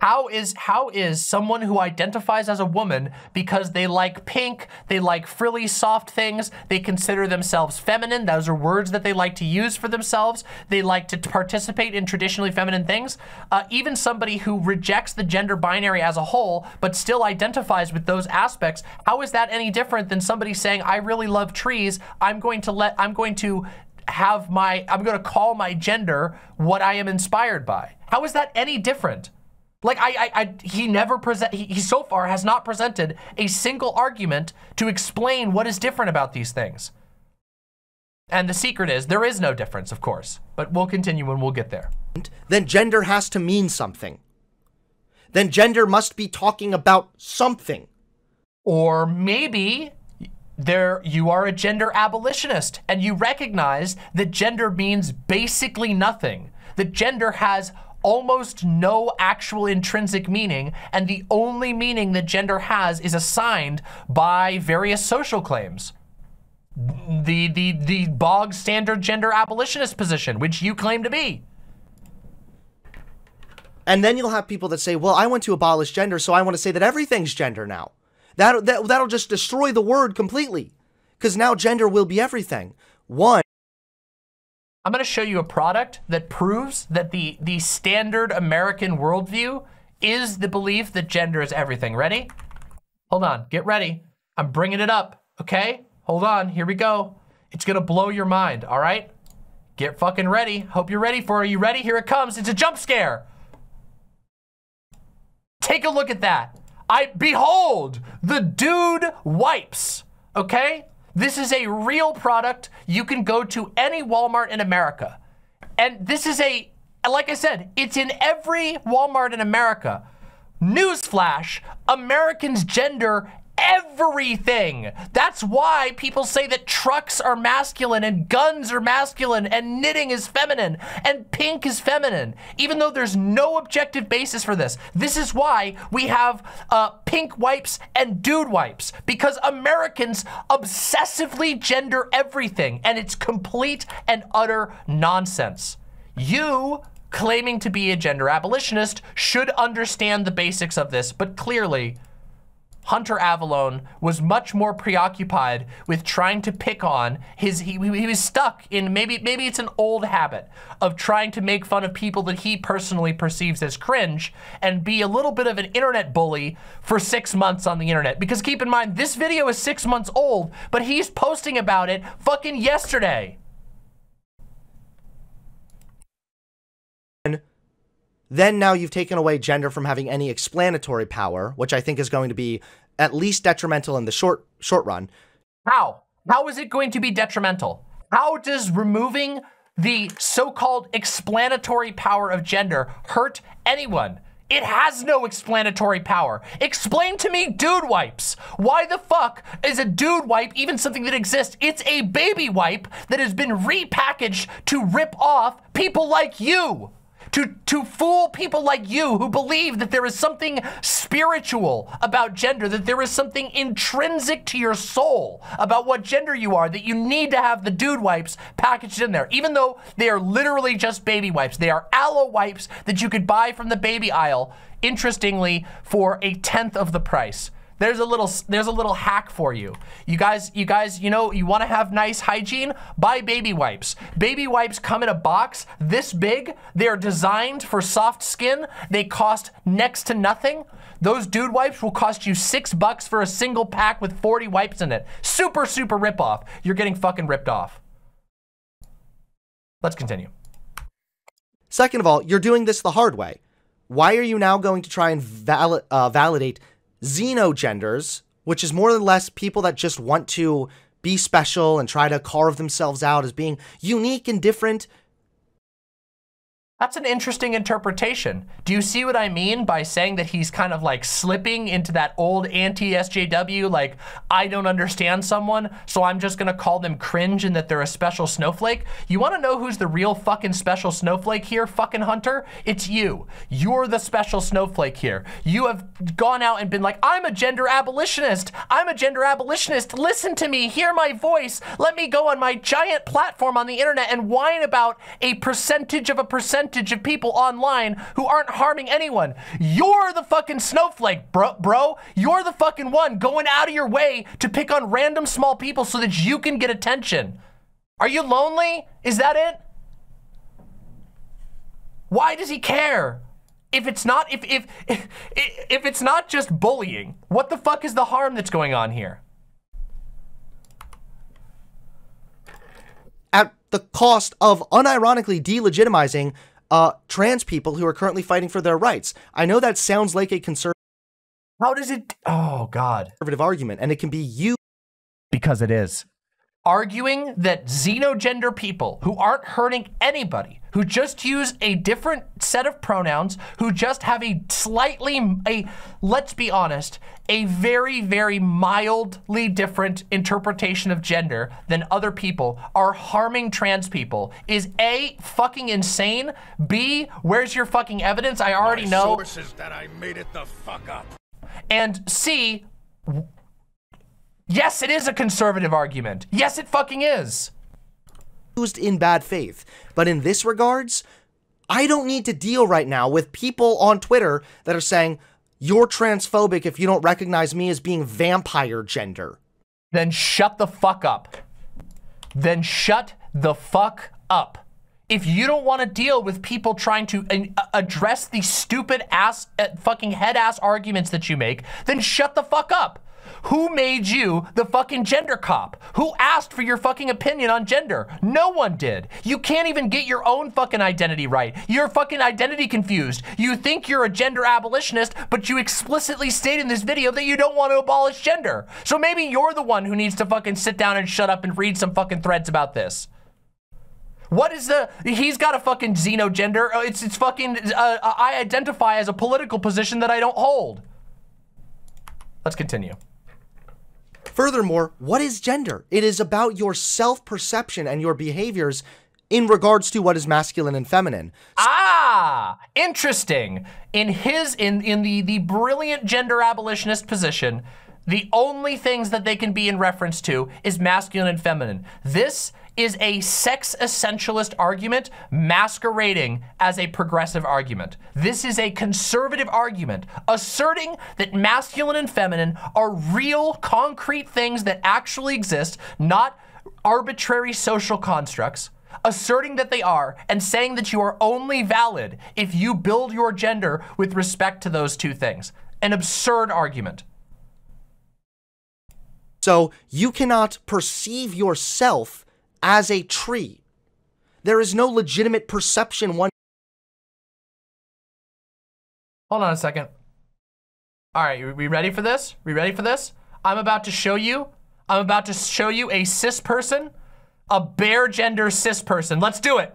How is how is someone who identifies as a woman because they like pink, they like frilly soft things, they consider themselves feminine, those are words that they like to use for themselves, they like to participate in traditionally feminine things, uh, even somebody who rejects the gender binary as a whole but still identifies with those aspects, how is that any different than somebody saying, I really love trees, I'm going to let, I'm going to have my, I'm going to call my gender what I am inspired by. How is that any different? Like I, I, I he never present. He, he so far has not presented a single argument to explain what is different about these things. And the secret is there is no difference, of course. But we'll continue when we'll get there. Then gender has to mean something. Then gender must be talking about something. Or maybe there you are a gender abolitionist and you recognize that gender means basically nothing. That gender has almost no actual intrinsic meaning, and the only meaning that gender has is assigned by various social claims. The, the, the bog standard gender abolitionist position, which you claim to be. And then you'll have people that say, well, I want to abolish gender, so I want to say that everything's gender now. That, that, that'll just destroy the word completely. Because now gender will be everything. One, I'm going to show you a product that proves that the, the standard American worldview is the belief that gender is everything. Ready? Hold on. Get ready. I'm bringing it up. Okay? Hold on. Here we go. It's going to blow your mind. All right? Get fucking ready. Hope you're ready for it. Are you ready? Here it comes. It's a jump scare. Take a look at that. I behold the dude wipes. Okay? This is a real product. You can go to any Walmart in America. And this is a, like I said, it's in every Walmart in America. Newsflash, Americans gender everything. That's why people say that trucks are masculine and guns are masculine and knitting is feminine and pink is feminine, even though there's no objective basis for this. This is why we have uh, pink wipes and dude wipes, because Americans obsessively gender everything, and it's complete and utter nonsense. You claiming to be a gender abolitionist should understand the basics of this, but clearly Hunter Avallone was much more preoccupied with trying to pick on his, he, he was stuck in, maybe, maybe it's an old habit of trying to make fun of people that he personally perceives as cringe and be a little bit of an internet bully for six months on the internet. Because keep in mind, this video is six months old, but he's posting about it fucking yesterday. Then now you've taken away gender from having any explanatory power, which I think is going to be at least detrimental in the short short run. How? How is it going to be detrimental? How does removing the so-called explanatory power of gender hurt anyone? It has no explanatory power. Explain to me dude wipes. Why the fuck is a dude wipe even something that exists? It's a baby wipe that has been repackaged to rip off people like you to, to fool people like you who believe that there is something spiritual about gender, that there is something intrinsic to your soul about what gender you are, that you need to have the dude wipes packaged in there, even though they are literally just baby wipes. They are aloe wipes that you could buy from the baby aisle, interestingly, for a tenth of the price. There's a little there's a little hack for you. You guys, you guys, you know, you want to have nice hygiene? Buy baby wipes. Baby wipes come in a box this big. They're designed for soft skin. They cost next to nothing. Those dude wipes will cost you six bucks for a single pack with 40 wipes in it. Super, super rip off. You're getting fucking ripped off. Let's continue. Second of all, you're doing this the hard way. Why are you now going to try and uh, validate xenogenders, which is more or less people that just want to be special and try to carve themselves out as being unique and different that's an interesting interpretation. Do you see what I mean by saying that he's kind of like slipping into that old anti-SJW, like, I don't understand someone, so I'm just gonna call them cringe and that they're a special snowflake? You wanna know who's the real fucking special snowflake here, fucking Hunter? It's you. You're the special snowflake here. You have gone out and been like, I'm a gender abolitionist. I'm a gender abolitionist. Listen to me, hear my voice. Let me go on my giant platform on the internet and whine about a percentage of a percentage percentage of people online who aren't harming anyone. You're the fucking snowflake, bro. bro. You're the fucking one going out of your way to pick on random small people so that you can get attention. Are you lonely? Is that it? Why does he care? If it's not if if if, if it's not just bullying, what the fuck is the harm that's going on here? At the cost of unironically delegitimizing uh, trans people who are currently fighting for their rights. I know that sounds like a conservative. How does it? Oh God! Conservative argument, and it can be you because it is. arguing that xenogender people who aren't hurting anybody, who just use a different set of pronouns, who just have a slightly, a let's be honest, a very, very mildly different interpretation of gender than other people are harming trans people is A, fucking insane, B, where's your fucking evidence? I already My know. Sources that I made it the fuck up. And C, yes, it is a conservative argument. Yes, it fucking is. Used in bad faith. But in this regards, I don't need to deal right now with people on Twitter that are saying, you're transphobic if you don't recognize me as being vampire gender. Then shut the fuck up. Then shut the fuck up. If you don't want to deal with people trying to uh, address the stupid ass, uh, fucking head ass arguments that you make, then shut the fuck up. Who made you the fucking gender cop? Who asked for your fucking opinion on gender? No one did. You can't even get your own fucking identity right. You're fucking identity confused. You think you're a gender abolitionist, but you explicitly state in this video that you don't want to abolish gender. So maybe you're the one who needs to fucking sit down and shut up and read some fucking threads about this. What is the? He's got a fucking xenogender. Uh, It's it's fucking. Uh, I identify as a political position that I don't hold. Let's continue. Furthermore, what is gender? It is about your self perception and your behaviors in regards to what is masculine and feminine. Ah, interesting. In his in in the the brilliant gender abolitionist position, the only things that they can be in reference to is masculine and feminine. This is a sex essentialist argument masquerading as a progressive argument. This is a conservative argument asserting that masculine and feminine are real concrete things that actually exist, not arbitrary social constructs asserting that they are and saying that you are only valid if you build your gender with respect to those two things. An absurd argument. So you cannot perceive yourself as a tree. There is no legitimate perception one Hold on a second. All right, we ready for this? We ready for this? I'm about to show you. I'm about to show you a cis person, a bare gender cis person. Let's do it.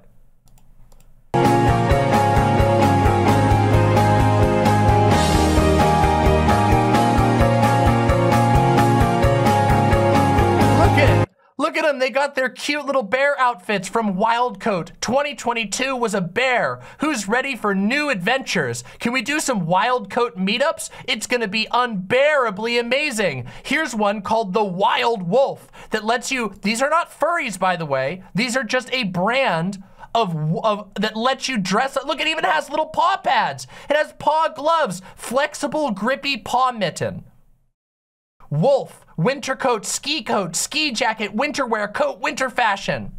Look at them. They got their cute little bear outfits from Wildcoat. 2022 was a bear who's ready for new adventures. Can we do some Wildcoat meetups? It's to be unbearably amazing. Here's one called the Wild Wolf that lets you, these are not furries, by the way. These are just a brand of, of that lets you dress up. Look, it even has little paw pads. It has paw gloves, flexible, grippy paw mitten. Wolf, winter coat, ski coat, ski jacket, winter wear, coat, winter fashion.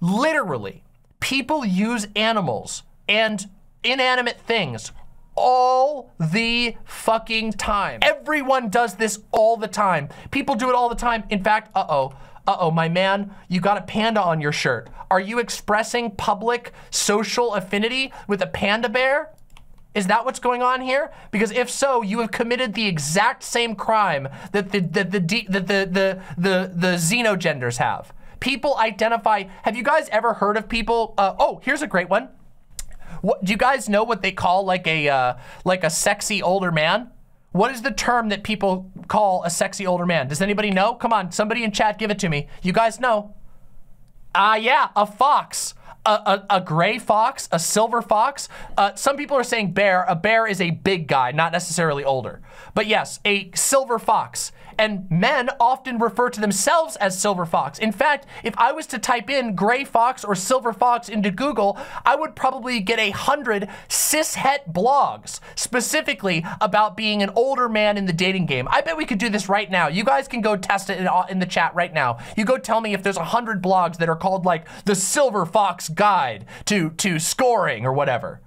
Literally, people use animals and inanimate things all the fucking time. Everyone does this all the time. People do it all the time. In fact, uh-oh, uh-oh, my man, you got a panda on your shirt. Are you expressing public social affinity with a panda bear? Is that what's going on here? Because if so, you have committed the exact same crime that the that the that the the the, the xenogenders have. People identify. Have you guys ever heard of people? Uh, oh, here's a great one. What do you guys know? What they call like a uh, like a sexy older man? What is the term that people call a sexy older man? Does anybody know? Come on, somebody in chat, give it to me. You guys know? Ah, yeah, a fox. A, a, a, gray fox, a silver fox. Uh, some people are saying bear. A bear is a big guy, not necessarily older. But yes, a silver fox. And men often refer to themselves as silver fox. In fact, if I was to type in gray fox or silver fox into Google, I would probably get a hundred cishet blogs specifically about being an older man in the dating game. I bet we could do this right now. You guys can go test it in, uh, in the chat right now. You go tell me if there's a hundred blogs that are called like the silver fox guide to, to scoring or whatever.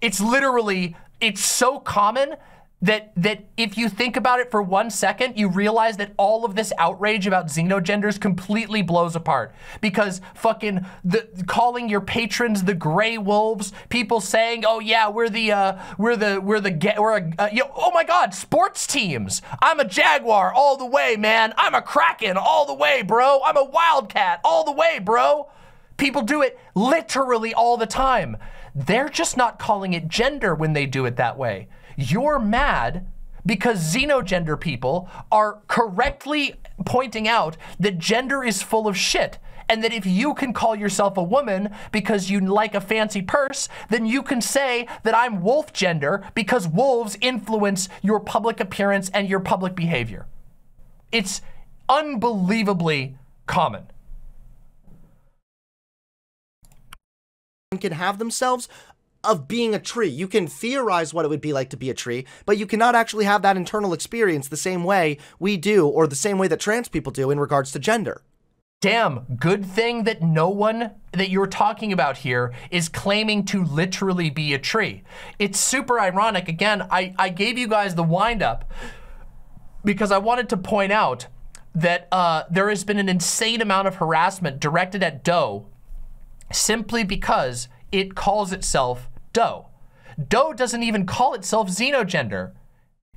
It's literally, it's so common that that if you think about it for one second, you realize that all of this outrage about xenogenders completely blows apart because fucking the calling your patrons the gray wolves, people saying, "Oh yeah, we're the uh, we're the we're the we're a uh, you know, oh my god, sports teams. I'm a Jaguar all the way, man. I'm a Kraken all the way, bro. I'm a Wildcat all the way, bro." People do it literally all the time. They're just not calling it gender when they do it that way. You're mad because xenogender people are correctly pointing out that gender is full of shit. And that if you can call yourself a woman because you like a fancy purse, then you can say that I'm wolf gender because wolves influence your public appearance and your public behavior. It's unbelievably common. Can have themselves of being a tree. You can theorize what it would be like to be a tree, but you cannot actually have that internal experience the same way we do or the same way that trans people do in regards to gender. Damn, good thing that no one that you're talking about here is claiming to literally be a tree. It's super ironic. Again, I, I gave you guys the windup because I wanted to point out that uh, there has been an insane amount of harassment directed at Doe simply because it calls itself Doe. Doe doesn't even call itself xenogender.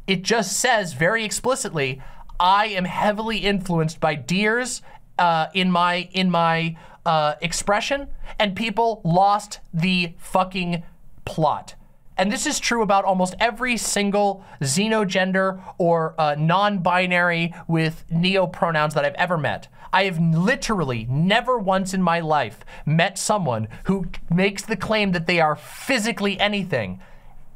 It just says very explicitly, I am heavily influenced by deers uh, in my in my uh, expression, and people lost the fucking plot. And this is true about almost every single xenogender or uh, non-binary with neo-pronouns that I've ever met. I have literally never once in my life met someone who makes the claim that they are physically anything.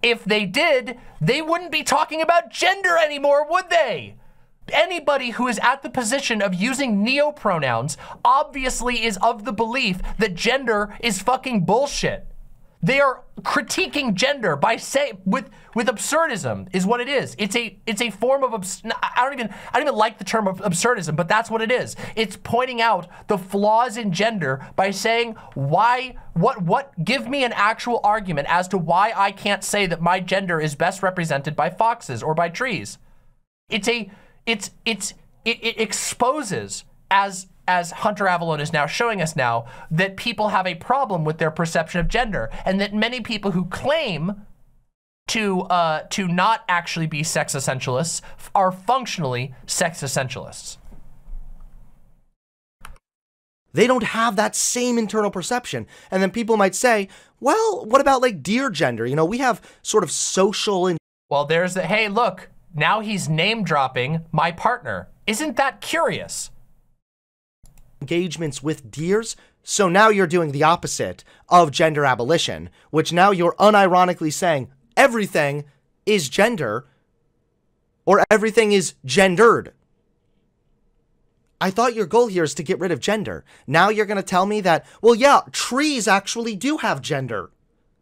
If they did, they wouldn't be talking about gender anymore, would they? Anybody who is at the position of using neo-pronouns obviously is of the belief that gender is fucking bullshit. They are critiquing gender by say with with absurdism is what it is. It's a it's a form of abs I don't even I don't even like the term of absurdism, but that's what it is. It's pointing out the flaws in gender by saying why what what give me an actual argument as to why I can't say that my gender is best represented by foxes or by trees. It's a it's it's it, it exposes as as Hunter Avallone is now showing us now, that people have a problem with their perception of gender, and that many people who claim to uh, to not actually be sex essentialists are functionally sex essentialists. They don't have that same internal perception. And then people might say, well, what about like deer gender? You know, we have sort of social and Well, there's the hey, look, now he's name dropping my partner. Isn't that curious? Engagements with deers. So now you're doing the opposite of gender abolition, which now you're unironically saying everything is gender or everything is gendered. I thought your goal here is to get rid of gender. Now you're going to tell me that, well, yeah, trees actually do have gender.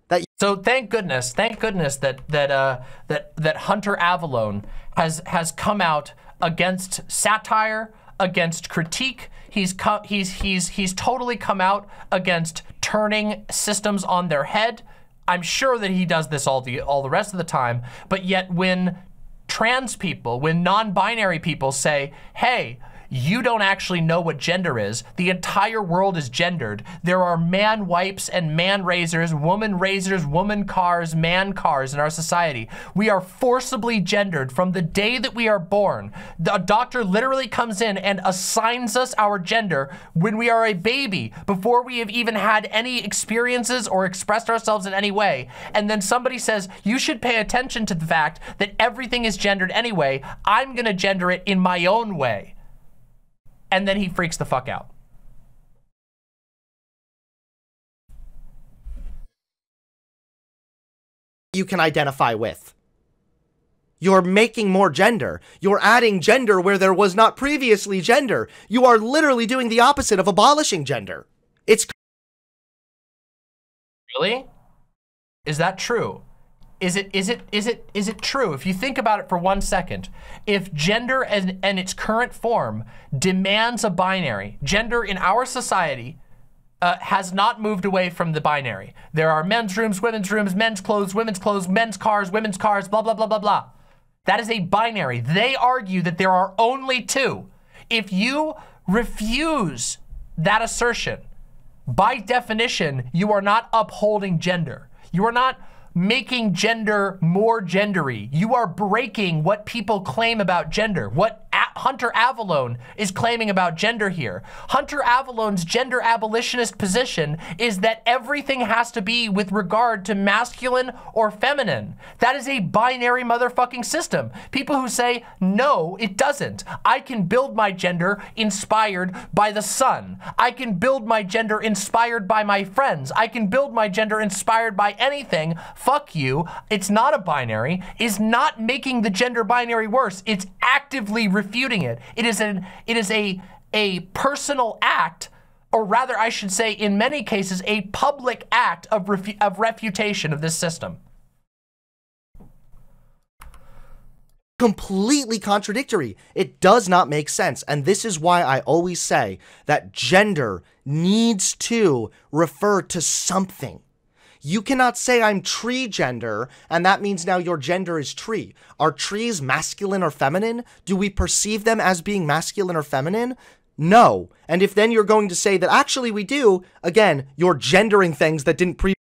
That so thank goodness, thank goodness that that uh, that that Hunter Avallone has has come out against satire, against critique, He's he's he's he's totally come out against turning systems on their head. I'm sure that he does this all the all the rest of the time, but yet when trans people, when non-binary people say, "Hey, you don't actually know what gender is. The entire world is gendered. There are man wipes and man razors, woman razors, woman cars, man cars in our society. We are forcibly gendered from the day that we are born. A doctor literally comes in and assigns us our gender when we are a baby, before we have even had any experiences or expressed ourselves in any way. And then somebody says, you should pay attention to the fact that everything is gendered anyway. I'm gonna gender it in my own way and then he freaks the fuck out. You can identify with. You're making more gender. You're adding gender where there was not previously gender. You are literally doing the opposite of abolishing gender. It's. Really? Is that true? Is it is it is it is it true if you think about it for one second if gender and, and its current form demands a binary gender in our society uh, has not moved away from the binary there are men's rooms women's rooms men's clothes women's clothes men's cars women's cars blah blah blah blah blah That is a binary. They argue that there are only two. If you refuse that assertion, by definition, you are not upholding gender. You are not making gender more gendery. You are breaking what people claim about gender, what Hunter Avallone is claiming about gender here. Hunter Avallone's gender abolitionist position is that everything has to be with regard to masculine or feminine. That is a binary motherfucking system. People who say, no, it doesn't. I can build my gender inspired by the sun. I can build my gender inspired by my friends. I can build my gender inspired by anything fuck you, it's not a binary, is not making the gender binary worse. It's actively refuting it. It is an it is a a personal act or rather I should say in many cases a public act of refu of refutation of this system. completely contradictory. It does not make sense. And this is why I always say that gender needs to refer to something. You cannot say I'm tree gender, and that means now your gender is tree. Are trees masculine or feminine? Do we perceive them as being masculine or feminine? No. And if then you're going to say that actually we do, again, you're gendering things that didn't pre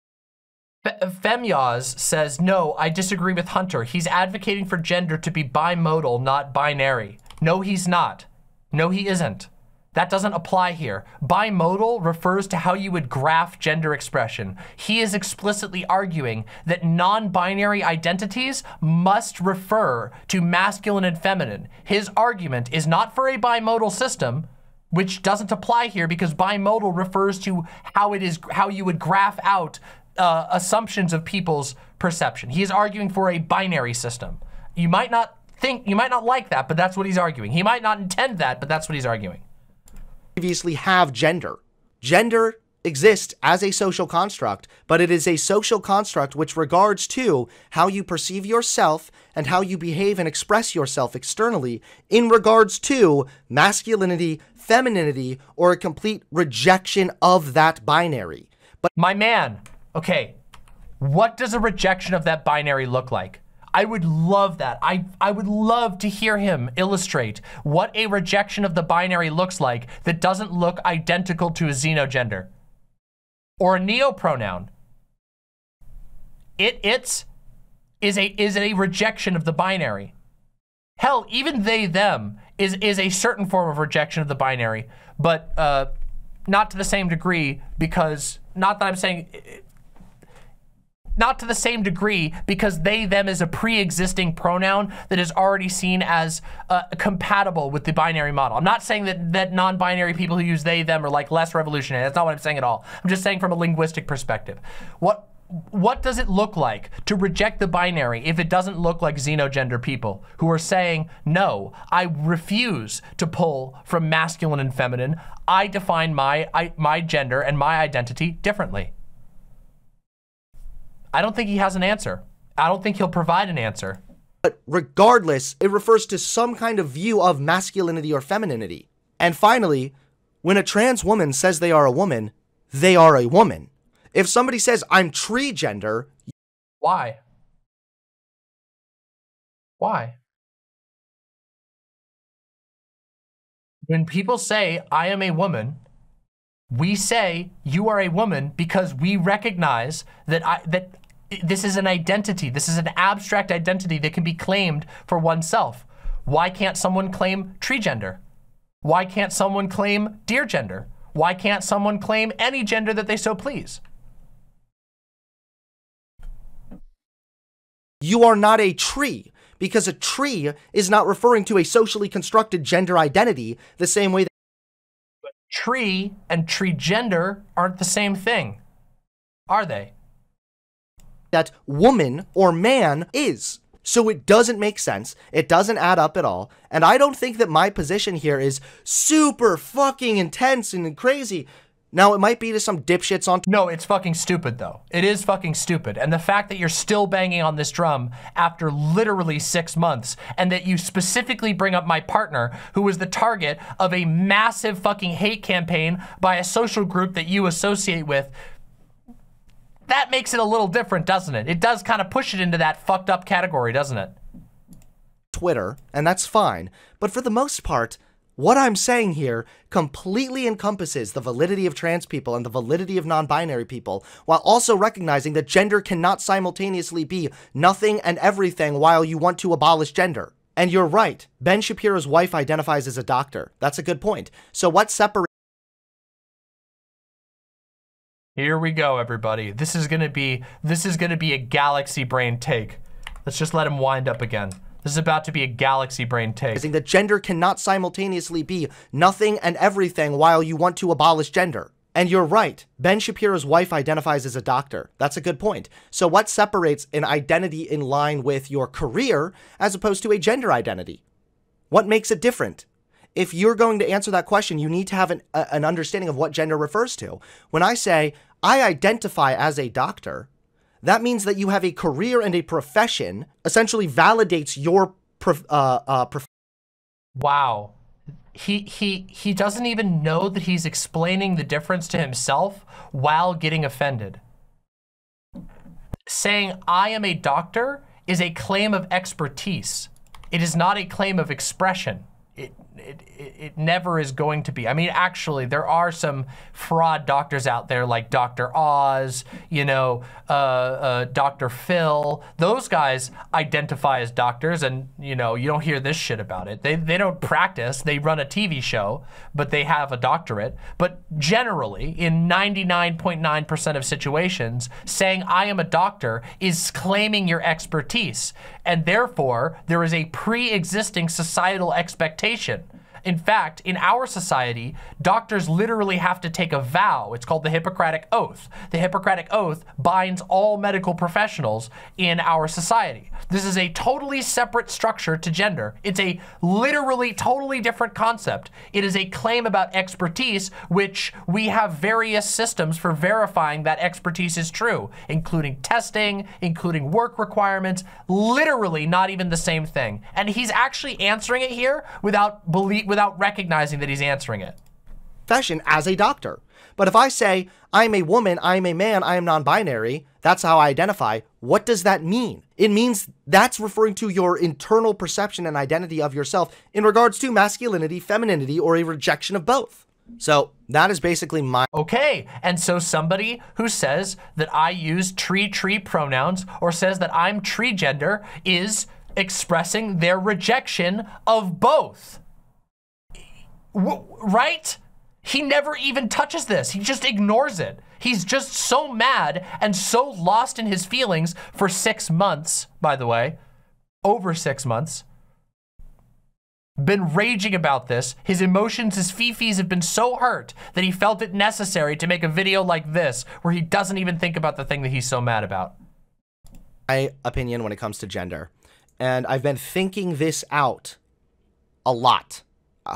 uh, Femyaz says, no, I disagree with Hunter. He's advocating for gender to be bimodal, not binary. No, he's not. No, he isn't. That doesn't apply here. Bimodal refers to how you would graph gender expression. He is explicitly arguing that non-binary identities must refer to masculine and feminine. His argument is not for a bimodal system, which doesn't apply here because bimodal refers to how it is how you would graph out uh, assumptions of people's perception. He is arguing for a binary system. You might not think, you might not like that, but that's what he's arguing. He might not intend that, but that's what he's arguing previously have gender. Gender exists as a social construct, but it is a social construct which regards to how you perceive yourself and how you behave and express yourself externally in regards to masculinity, femininity, or a complete rejection of that binary. But my man, okay, what does a rejection of that binary look like? I would love that. I, I would love to hear him illustrate what a rejection of the binary looks like that doesn't look identical to a xenogender or a neopronoun. It, it's, is a, is a rejection of the binary. Hell, even they, them is, is a certain form of rejection of the binary, but uh, not to the same degree because, not that I'm saying, not to the same degree because they, them is a pre-existing pronoun that is already seen as uh, compatible with the binary model. I'm not saying that, that non-binary people who use they, them are like less revolutionary. That's not what I'm saying at all. I'm just saying from a linguistic perspective. What what does it look like to reject the binary if it doesn't look like xenogender people who are saying, no, I refuse to pull from masculine and feminine. I define my, I, my gender and my identity differently. I don't think he has an answer. I don't think he'll provide an answer. But regardless, it refers to some kind of view of masculinity or femininity. And finally, when a trans woman says they are a woman, they are a woman. If somebody says, I'm tree gender. Why? Why? When people say, I am a woman, we say you are a woman because we recognize that I, that this is an identity. This is an abstract identity that can be claimed for oneself. Why can't someone claim tree gender? Why can't someone claim deer gender? Why can't someone claim any gender that they so please? You are not a tree because a tree is not referring to a socially constructed gender identity the same way that but tree and tree gender aren't the same thing, are they? That woman or man is. So it doesn't make sense. It doesn't add up at all. And I don't think that my position here is super fucking intense and crazy. Now, it might be to some dipshits on- No, it's fucking stupid, though. It is fucking stupid. And the fact that you're still banging on this drum after literally six months, and that you specifically bring up my partner, who was the target of a massive fucking hate campaign by a social group that you associate with that makes it a little different, doesn't it? It does kind of push it into that fucked up category, doesn't it? Twitter, and that's fine. But for the most part, what I'm saying here completely encompasses the validity of trans people and the validity of non binary people, while also recognizing that gender cannot simultaneously be nothing and everything while you want to abolish gender. And you're right, Ben Shapiro's wife identifies as a doctor. That's a good point. So, what separates Here we go, everybody. This is gonna be this is gonna be a galaxy brain take. Let's just let him wind up again. This is about to be a galaxy brain take. that gender cannot simultaneously be nothing and everything while you want to abolish gender. And you're right, Ben Shapiro's wife identifies as a doctor. That's a good point. So, what separates an identity in line with your career as opposed to a gender identity? What makes it different? If you're going to answer that question, you need to have an, a, an understanding of what gender refers to. When I say, I identify as a doctor, that means that you have a career and a profession, essentially validates your prof- uh, uh, prof- Wow. He he he doesn't even know that he's explaining the difference to himself while getting offended. Saying I am a doctor is a claim of expertise. It is not a claim of expression. It, it, it, never is going to be. I mean, actually, there are some fraud doctors out there like Dr. Oz, you know, uh, uh, Dr. Phil. Those guys identify as doctors, and, you know, you don't hear this shit about it. They, they don't practice, they run a TV show, but they have a doctorate. But generally, in 99.9% of situations, saying I am a doctor is claiming your expertise. And therefore, there is a pre existing societal expectation. In fact, in our society, doctors literally have to take a vow. It's called the Hippocratic Oath. The Hippocratic Oath binds all medical professionals in our society. This is a totally separate structure to gender. It's a literally totally different concept. It is a claim about expertise, which we have various systems for verifying that expertise is true, including testing, including work requirements, literally not even the same thing. And he's actually answering it here without believe, without recognizing that he's answering it. Fashion as a doctor. But if I say, I'm a woman, I'm a man, I am non binary, that's how I identify, what does that mean? It means that's referring to your internal perception and identity of yourself in regards to masculinity, femininity, or a rejection of both. So that is basically my Okay, and so somebody who says that I use tree tree pronouns or says that I'm tree gender is expressing their rejection of both. Right? He never even touches this. He just ignores it. He's just so mad and so lost in his feelings for six months, by the way, over six months. Been raging about this. His emotions, his fifis have been so hurt that he felt it necessary to make a video like this where he doesn't even think about the thing that he's so mad about. my opinion when it comes to gender. And I've been thinking this out a lot.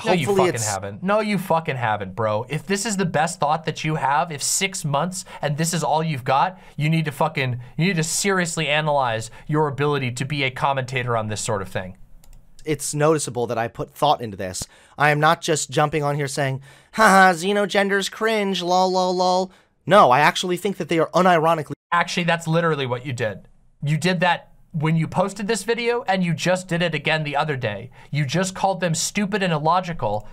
No, you fucking it's haven't. No, you fucking haven't, bro. If this is the best thought that you have, if six months and this is all you've got, you need to fucking, you need to seriously analyze your ability to be a commentator on this sort of thing. it's noticeable that I put thought into this. I am not just jumping on here saying, haha, xenogender's cringe, lol, lol, lol. No, I actually think that they are unironically Actually, that's literally what you did. You did that when you posted this video and you just did it again the other day. You just called them stupid and illogical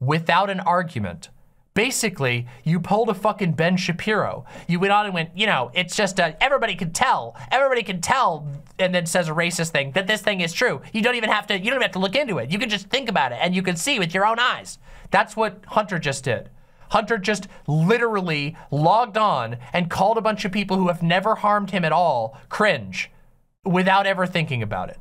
without an argument. Basically, you pulled a fucking Ben Shapiro. You went on and went, you know, it's just a, everybody can tell, everybody can tell, and then says a racist thing that this thing is true. You don't even have to, you don't even have to look into it. You can just think about it and you can see with your own eyes. That's what Hunter just did. Hunter just literally logged on and called a bunch of people who have never harmed him at all cringe without ever thinking about it.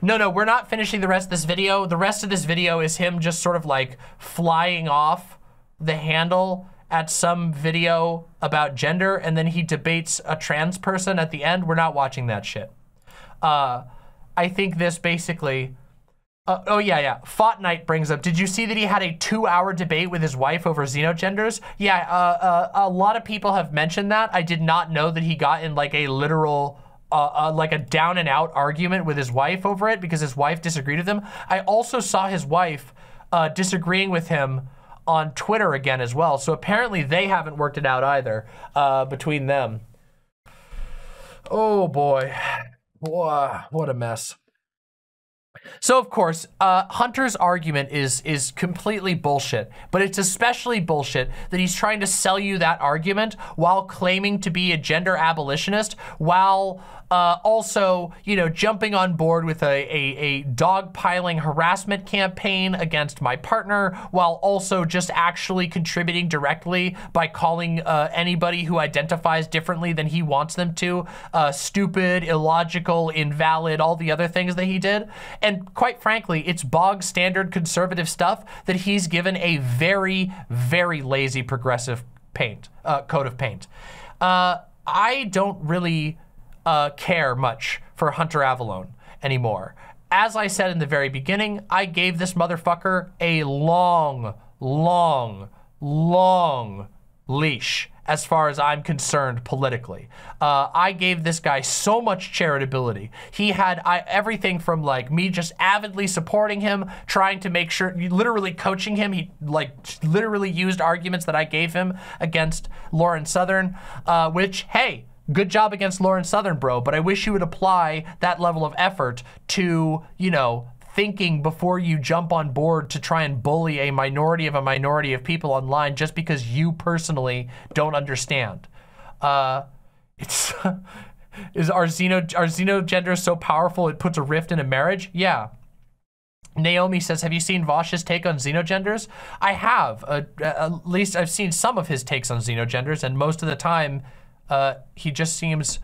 No, no, we're not finishing the rest of this video. The rest of this video is him just sort of like flying off the handle at some video about gender and then he debates a trans person at the end. We're not watching that shit. Uh, I think this basically. Uh, oh yeah, yeah. Fought Night brings up. Did you see that he had a two-hour debate with his wife over xenogenders? Yeah, uh, uh, a lot of people have mentioned that. I did not know that he got in like a literal, uh, uh, like a down and out argument with his wife over it because his wife disagreed with him. I also saw his wife uh, disagreeing with him on Twitter again as well. So apparently they haven't worked it out either between them. Oh boy. Whoa, what a mess. So of course, uh, Hunter's argument is is completely bullshit, but it's especially bullshit that he's trying to sell you that argument while claiming to be a gender abolitionist, while uh, also, you know, jumping on board with a, a, a dogpiling harassment campaign against my partner, while also just actually contributing directly by calling uh, anybody who identifies differently than he wants them to, uh, stupid, illogical, invalid, all the other things that he did. And quite frankly, it's bog standard conservative stuff that he's given a very, very lazy progressive paint, uh, coat of paint. Uh, I don't really uh, care much for Hunter Avallone anymore. As I said in the very beginning, I gave this motherfucker a long, long, long leash as far as I'm concerned politically. Uh, I gave this guy so much charitability. He had I, everything from like me just avidly supporting him, trying to make sure, literally coaching him. He like literally used arguments that I gave him against Lauren Southern, uh, which, hey, good job against Lauren Southern, bro, but I wish you would apply that level of effort to, you know, thinking before you jump on board to try and bully a minority of a minority of people online just because you personally don't understand. Uh, it's is our xeno our xenogender so powerful it puts a rift in a marriage? Yeah. Naomi says, have you seen Vaush's take on xenogenders? I have. Uh, at least I've seen some of his takes on xenogenders, and most of the time, uh, he just seems,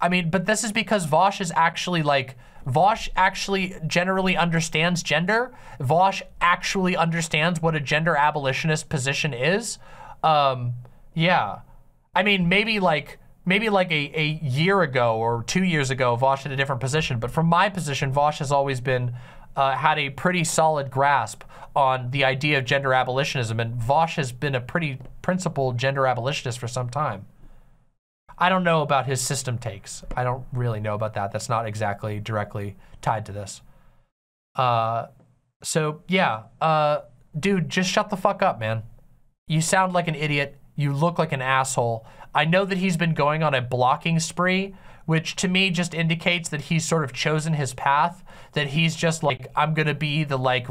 I mean, but this is because Vaush is actually like, Vaush actually generally understands gender. Vaush actually understands what a gender abolitionist position is. Um, yeah. I mean, maybe like, maybe like a, a year ago or two years ago, Vaush had a different position. But from my position, Vaush has always been, uh, had a pretty solid grasp on the idea of gender abolitionism. And Vaush has been a pretty principled gender abolitionist for some time. I don't know about his system takes. I don't really know about that. That's not exactly directly tied to this. Uh, so yeah, uh, dude, just shut the fuck up, man. You sound like an idiot. You look like an asshole. I know that he's been going on a blocking spree, which to me just indicates that he's sort of chosen his path. That he's just like, I'm gonna be the like,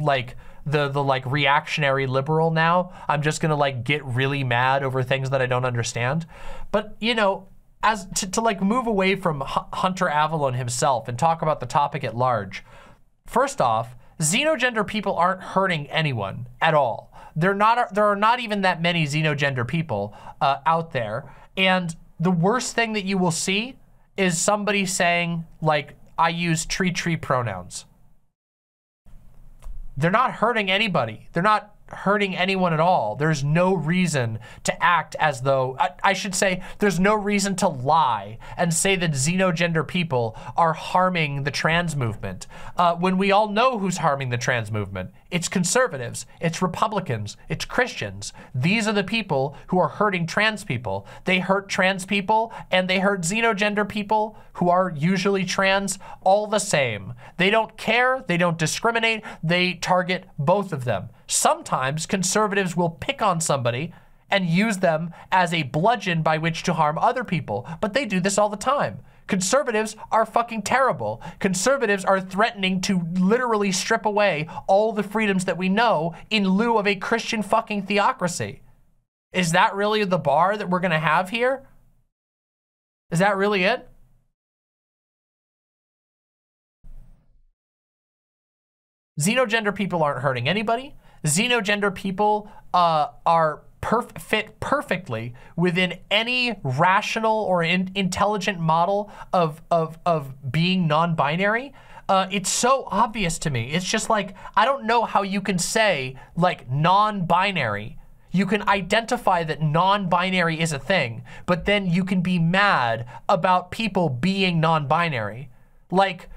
like the the like reactionary liberal now. I'm just gonna like get really mad over things that I don't understand. But you know, as to, to like move away from H Hunter Avallone himself and talk about the topic at large. First off, xenogender people aren't hurting anyone at all. They're not. There are not even that many xenogender people uh, out there, and the worst thing that you will see is somebody saying like, "I use tree tree pronouns." They're not hurting anybody. They're not hurting anyone at all. There's no reason to act as though, I, I, should say, there's no reason to lie and say that xenogender people are harming the trans movement uh, when we all know who's harming the trans movement. It's conservatives, it's Republicans, it's Christians. These are the people who are hurting trans people. They hurt trans people and they hurt xenogender people who are usually trans all the same. They don't care, they don't discriminate, they target both of them. Sometimes conservatives will pick on somebody and use them as a bludgeon by which to harm other people, but they do this all the time. Conservatives are fucking terrible. Conservatives are threatening to literally strip away all the freedoms that we know in lieu of a Christian fucking theocracy. Is that really the bar that we're gonna have here? Is that really it? Xenogender people aren't hurting anybody. Xenogender people uh, are perf fit perfectly within any rational or in intelligent model of, of, of being non-binary. Uh, it's so obvious to me. It's just like, I don't know how you can say like non-binary. You can identify that non-binary is a thing, but then you can be mad about people being non-binary. Like,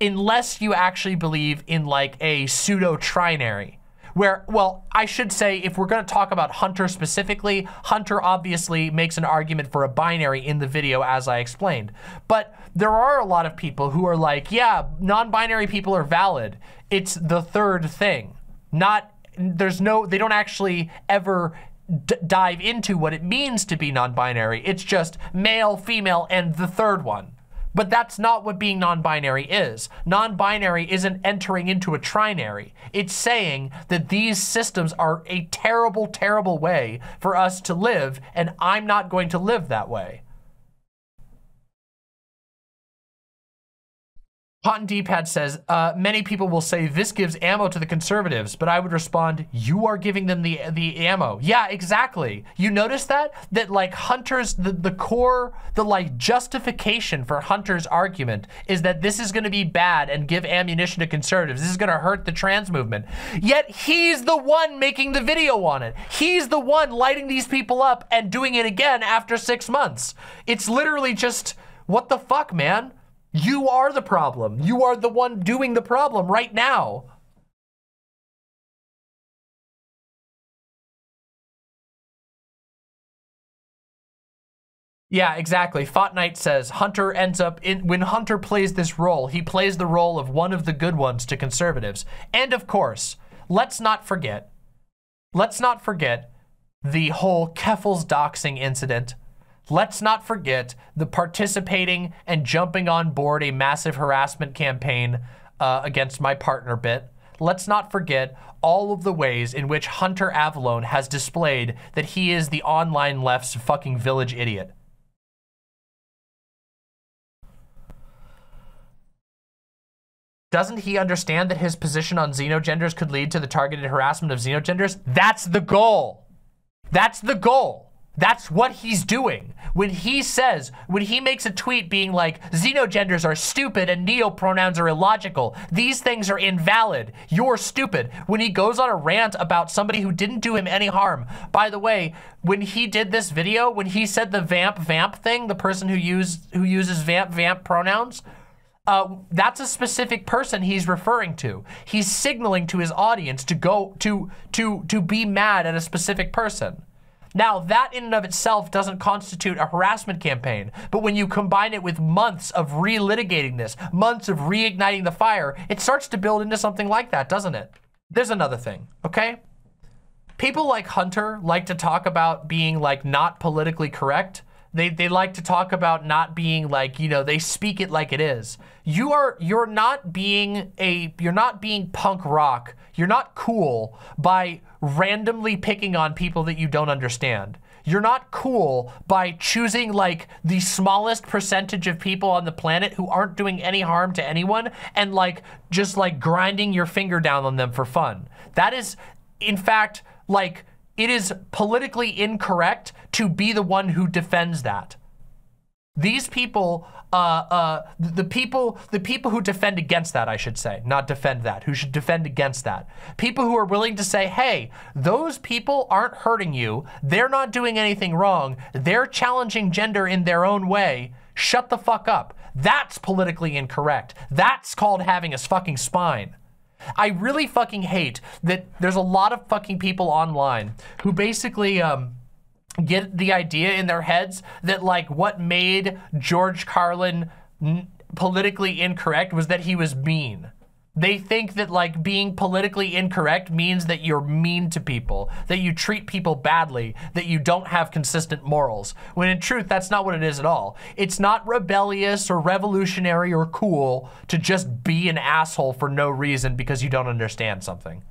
unless you actually believe in like a pseudo-trinary where, well, I should say, if we're gonna talk about Hunter specifically, Hunter obviously makes an argument for a binary in the video as I explained. But there are a lot of people who are like, yeah, non-binary people are valid. It's the third thing. Not, there's no, they don't actually ever dive into what it means to be non-binary. It's just male, female, and the third one. But that's not what being non-binary is. Non-binary isn't entering into a trinary. It's saying that these systems are a terrible, terrible way for us to live, and I'm not going to live that way. Hot and D-pad says, uh, many people will say this gives ammo to the conservatives, but I would respond, you are giving them the the ammo. Yeah, exactly. You notice that? That like Hunter's, the, the core, the like justification for Hunter's argument is that this is gonna be bad and give ammunition to conservatives. This is gonna hurt the trans movement. Yet he's the one making the video on it. He's the one lighting these people up and doing it again after six months. It's literally just, what the fuck, man? You are the problem. You are the one doing the problem right now. Yeah, exactly. Knight says Hunter ends up in when Hunter plays this role, he plays the role of one of the good ones to conservatives. And of course, let's not forget, let's not forget the whole Keffals doxing incident Let's not forget the participating and jumping on board a massive harassment campaign uh, against my partner bit. Let's not forget all of the ways in which Hunter Avallone has displayed that he is the online left's fucking village idiot. Doesn't he understand that his position on xenogenders could lead to the targeted harassment of xenogenders? That's the goal. That's the goal. That's what he's doing. When he says, when he makes a tweet being like, xenogenders are stupid and neopronouns are illogical. These things are invalid. You're stupid. When he goes on a rant about somebody who didn't do him any harm. By the way, when he did this video, when he said the vamp vamp thing, the person who use who uses vamp vamp pronouns, uh, that's a specific person he's referring to. He's signaling to his audience to go to to to be mad at a specific person. Now, that in and of itself doesn't constitute a harassment campaign, but when you combine it with months of relitigating this, months of reigniting the fire, it starts to build into something like that, doesn't it? There's another thing, okay? People like Hunter like to talk about being like not politically correct. They, they like to talk about not being like, you know, they speak it like it is. You are, you're not being a, you're not being punk rock. You're not cool by randomly picking on people that you don't understand. You're not cool by choosing like the smallest percentage of people on the planet who aren't doing any harm to anyone and like just like grinding your finger down on them for fun. That is, in fact, like it is politically incorrect to be the one who defends that. These people, uh, uh, the people, the people who defend against that, I should say, not defend that, who should defend against that. People who are willing to say, hey, those people aren't hurting you. They're not doing anything wrong. They're challenging gender in their own way. Shut the fuck up. That's politically incorrect. That's called having a fucking spine. I really fucking hate that there's a lot of fucking people online who basically, um, get the idea in their heads that like what made George Carlin politically incorrect was that he was mean. They think that like being politically incorrect means that you're mean to people, that you treat people badly, that you don't have consistent morals. When in truth, that's not what it is at all. It's not rebellious or revolutionary or cool to just be an asshole for no reason because you don't understand something.